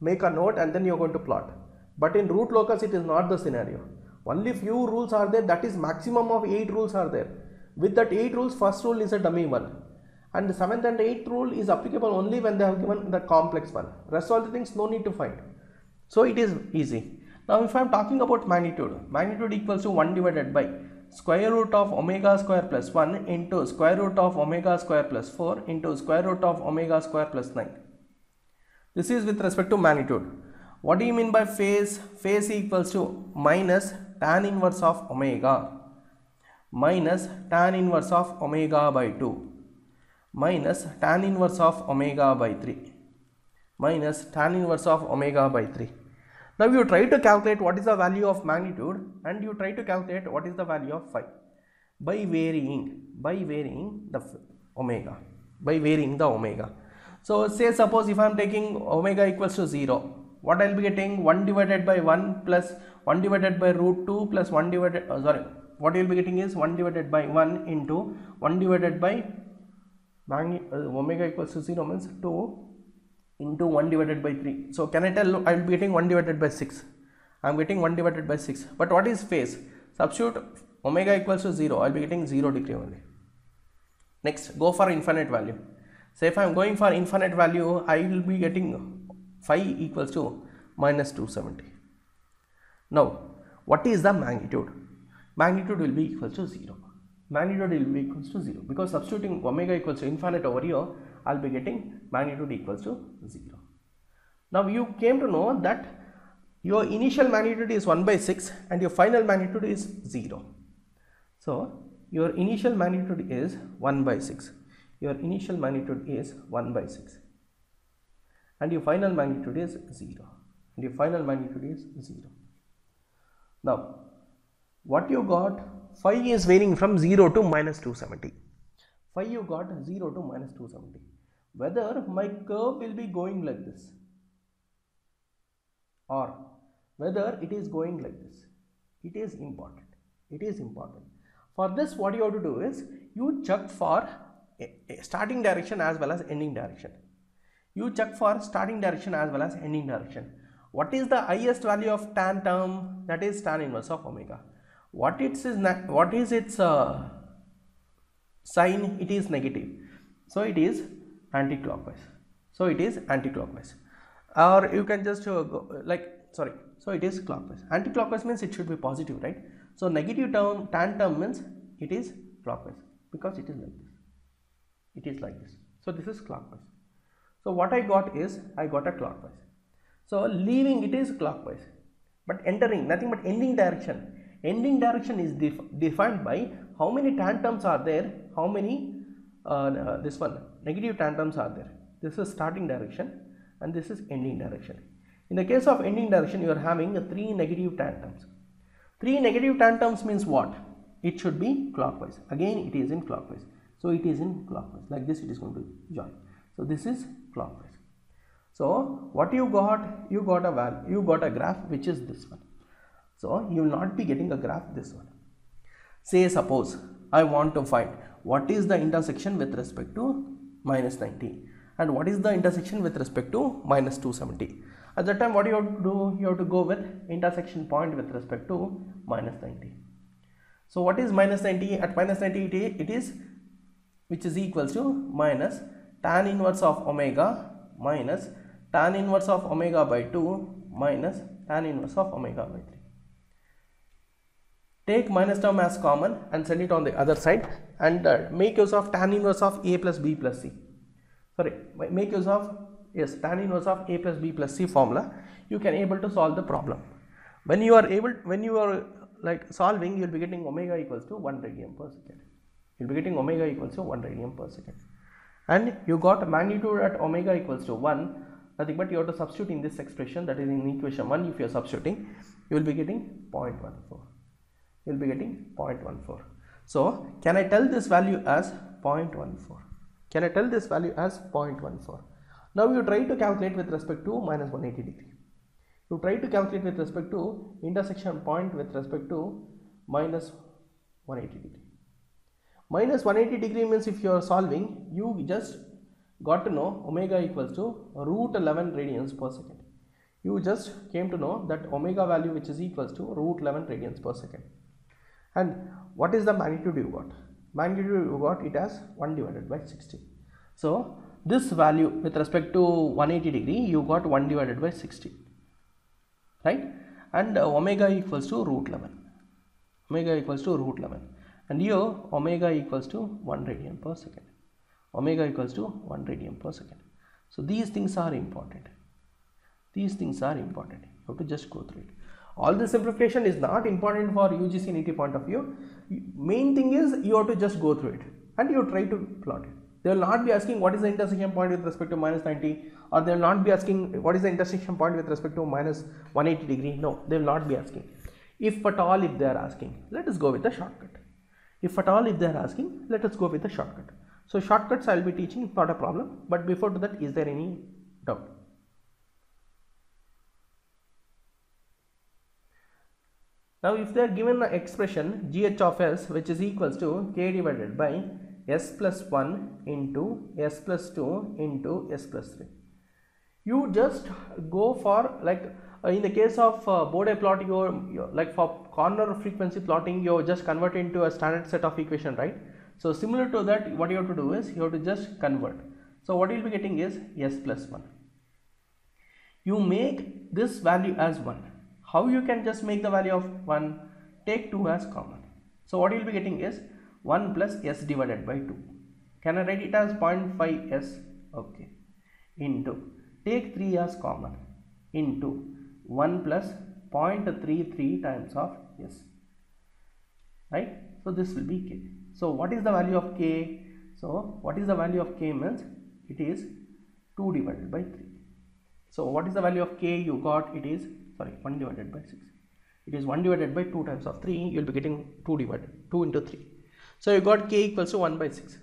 make a note and then you're going to plot. But in root locus it is not the scenario. Only few rules are there that is maximum of 8 rules are there. With that 8 rules first rule is a dummy one. And the seventh and eighth rule is applicable only when they have given the complex one. Rest all the things no need to find. So it is easy now if i am talking about magnitude magnitude equals to 1 divided by square root of omega square plus 1 into square root of omega square plus 4 into square root of omega square plus 9 this is with respect to magnitude. What do you mean by phase? Phase equals to minus tan inverse of omega. Minus tan inverse of omega by 2 minus tan inverse of omega by 3 minus tan inverse of omega by 3 now you try to calculate what is the value of magnitude and you try to calculate what is the value of phi by varying by varying the omega by varying the omega. So say suppose if i am taking omega equals to 0 what i'll be getting? 1 divided by 1 plus 1 divided by root 2 plus 1 divided uh, sorry what you'll be getting is 1 divided by 1 into 1 divided by uh, omega equals to 0 means 2 into 1 divided by 3 so can i tell i will be getting 1 divided by 6 i am getting 1 divided by 6 but what is phase? Substitute omega equals to 0 i'll be getting 0 degree only. Next go for infinite value. So if i am going for infinite value i will be getting phi equals to minus 270 now what is the magnitude? Magnitude will be equal to 0 magnitude will be equals to 0 because substituting omega equals to infinite over here I'll be getting magnitude equals to 0 now you came to know that your initial magnitude is 1 by 6 and your final magnitude is 0 so your initial magnitude is 1 by 6 your initial magnitude is 1 by 6 and your final magnitude is 0 and your final magnitude is 0 now what you got phi is varying from 0 to minus 270 phi you got 0 to minus 270 whether my curve will be going like this or whether it is going like this. It is important. It is important. For this what you have to do is you check for starting direction as well as ending direction. You check for starting direction as well as ending direction. What is the highest value of tan term? That is tan inverse of omega. What its is what is its uh, sign? It is negative. So it is anti-clockwise. So it is anti-clockwise. Or you can just uh, go, like sorry so it is clockwise. Anti-clockwise means it should be positive right? So negative term tan term means it is clockwise because it is like this. It is like this. So this is clockwise. So what i got is i got a clockwise. So leaving it is clockwise but entering nothing but ending direction. Ending direction is def defined by how many tan terms are there how many uh, uh, this one negative tan terms are there. This is starting direction and this is ending direction. In the case of ending direction you are having three negative tan terms three negative tan terms means what? It should be clockwise. Again it is in clockwise. So it is in clockwise. Like this it is going to join. So this is clockwise. So what you got? You got a value you got a graph which is this one. So you will not be getting a graph this one. Say suppose i want to find what is the intersection with respect to minus 90 and what is the intersection with respect to minus 270 at that time what you have to do? You have to go with intersection point with respect to minus 90 so what is minus 90 at minus 90 it is which is equals to minus tan inverse of omega minus tan inverse of omega by 2 minus tan inverse of omega by 3 take minus term as common and send it on the other side and uh, make use of tan inverse of a plus b plus c. Sorry make use of yes tan inverse of a plus b plus c formula you can able to solve the problem. When you are able when you are like solving you will be getting omega equals to 1 radian per second. You will be getting omega equals to 1 radian per second. And you got magnitude at omega equals to 1 nothing but you have to substitute in this expression that is in equation 1 if you are substituting you will be getting 0.14 you will be getting 0.14 so can i tell this value as 0.14 can i tell this value as 0.14 now you try to calculate with respect to minus 180 degree. You try to calculate with respect to intersection point with respect to minus 180 degree. Minus 180 degree means if you are solving you just got to know omega equals to root 11 radians per second. You just came to know that omega value which is equals to root 11 radians per second and what is the magnitude you got? Magnitude you got it as 1 divided by 60 so this value with respect to 180 degree you got 1 divided by 60 right? And uh, omega equals to root 11 omega equals to root 11 and here omega equals to 1 radian per second. Omega equals to 1 radian per second. So these things are important. These things are important. You have to just go through it all this simplification is not important for UGC NET point of view. Main thing is you have to just go through it and you try to plot it. They will not be asking what is the intersection point with respect to minus 90 or they will not be asking what is the intersection point with respect to minus 180 degree. No they will not be asking. If at all if they are asking let us go with the shortcut. If at all if they are asking let us go with the shortcut. So shortcuts i will be teaching not a problem. But before that is there any doubt now if they are given an expression gh of s which is equals to k divided by s plus 1 into s plus 2 into s plus 3 you just go for like uh, in the case of uh, Bode plot you like for corner frequency plotting you just convert into a standard set of equation right? So similar to that what you have to do is you have to just convert. So what you will be getting is s plus 1 you make this value as 1 how you can just make the value of 1 take 2 as common? So what you will be getting is 1 plus s divided by 2 can I write it as 0.5 s? Okay. Into take 3 as common. Into 1 plus 0.33 times of s. Right? So this will be k. So what is the value of k? So what is the value of k means it is 2 divided by 3 so what is the value of k you got? It is sorry 1 divided by 6 it is 1 divided by 2 times of 3 you will be getting 2 divided 2 into 3 so you got k equals to 1 by 6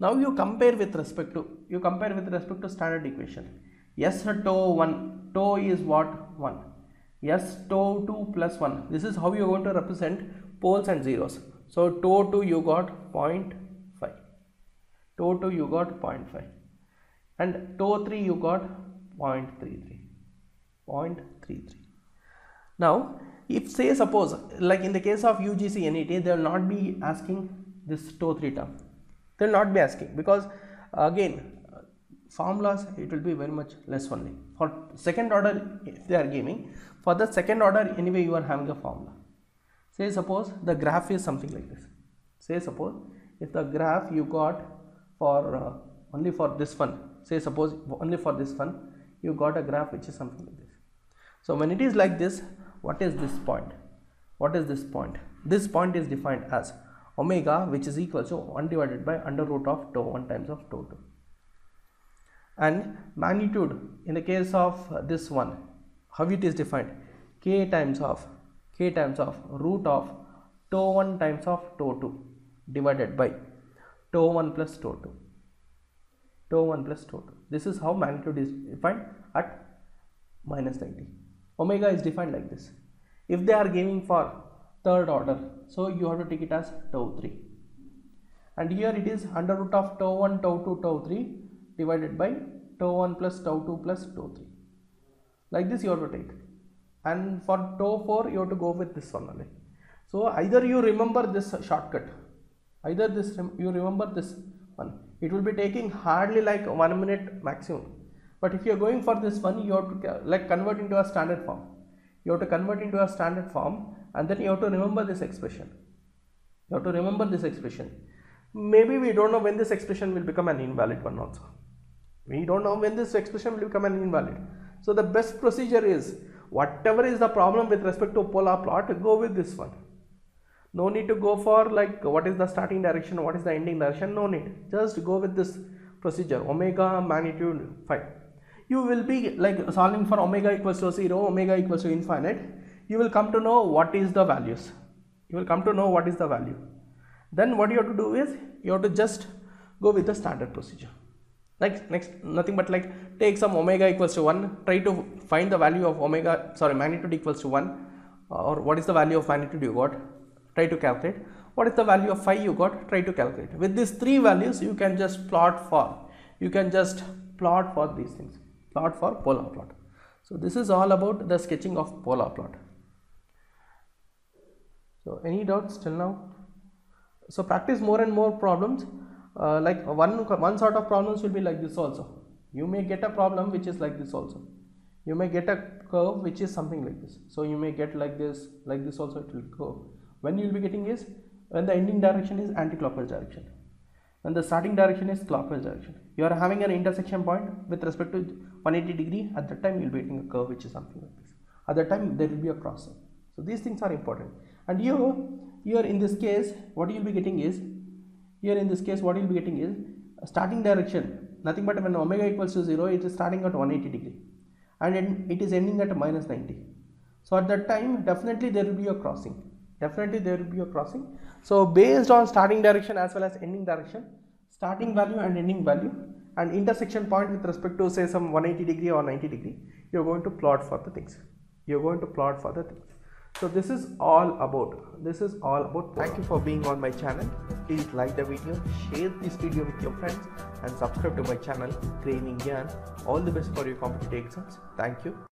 now you compare with respect to you compare with respect to standard equation. S tau 1 tau is what? 1 s tau 2 plus 1 this is how you are going to represent poles and zeros. So tau 2 you got 0.5 tau 2 you got 0.5 and tau 3 you got 0.33 0.33 now if say suppose like in the case of UGC NET they will not be asking this tau 3 term. They will not be asking because again formulas it will be very much less only. For second order if they are giving for the second order anyway you are having a formula. Say suppose the graph is something like this. Say suppose if the graph you got for uh, only for this one say suppose only for this one you got a graph which is something like this. So when it is like this what is this point? What is this point? This point is defined as omega which is equal to 1 divided by under root of tau 1 times of tau 2 and magnitude in the case of this one how it is defined? K times of k times of root of tau 1 times of tau 2 divided by tau 1 plus tau 2 tau 1 plus tau 2 this is how magnitude is defined at minus 90 omega is defined like this. If they are giving for third order so you have to take it as tau 3 and here it is under root of tau 1 tau 2 tau 3 divided by tau 1 plus tau 2 plus tau 3 like this you have to take. And for tau 4 you have to go with this one only. So either you remember this shortcut either this you remember this one. It will be taking hardly like one minute maximum but if you are going for this one you have to like convert into a standard form. You have to convert into a standard form and then you have to remember this expression. You have to remember this expression. Maybe we don't know when this expression will become an invalid one also. We don't know when this expression will become an invalid. So the best procedure is whatever is the problem with respect to polar plot go with this one. No need to go for like what is the starting direction what is the ending direction no need. Just go with this procedure omega magnitude 5 you will be like solving for omega equals to 0 omega equals to infinite. You will come to know what is the values. You will come to know what is the value. Then what you have to do is you have to just go with the standard procedure. Like next nothing but like take some omega equals to 1 try to find the value of omega sorry magnitude equals to 1 uh, or what is the value of magnitude you got try to calculate. What is the value of phi you got try to calculate. With these three values you can just plot for you can just plot for these things plot for polar plot. So this is all about the sketching of polar plot. So any doubts till now? So practice more and more problems. Uh, like one one sort of problems will be like this also. You may get a problem which is like this also. You may get a curve which is something like this. So you may get like this like this also it will go. When you will be getting is when the ending direction is anti-clockwise direction. And the starting direction is clockwise direction. You are having an intersection point with respect to 180 degree at that time you'll be getting a curve which is something like this. At that time there will be a crossing. So these things are important. And you here in this case what you'll be getting is here in this case what you'll be getting is a starting direction nothing but when omega equals to 0 it is starting at 180 degree. And it is ending at minus 90 so at that time definitely there will be a crossing. Definitely there will be a crossing. So based on starting direction as well as ending direction starting value and ending value and intersection point with respect to say some 180 degree or 90 degree you're going to plot for the things. You're going to plot for the things. So this is all about this is all about thank you for being on my channel. Please like the video share this video with your friends and subscribe to my channel Craving Gyan all the best for your competitive exams. Thank you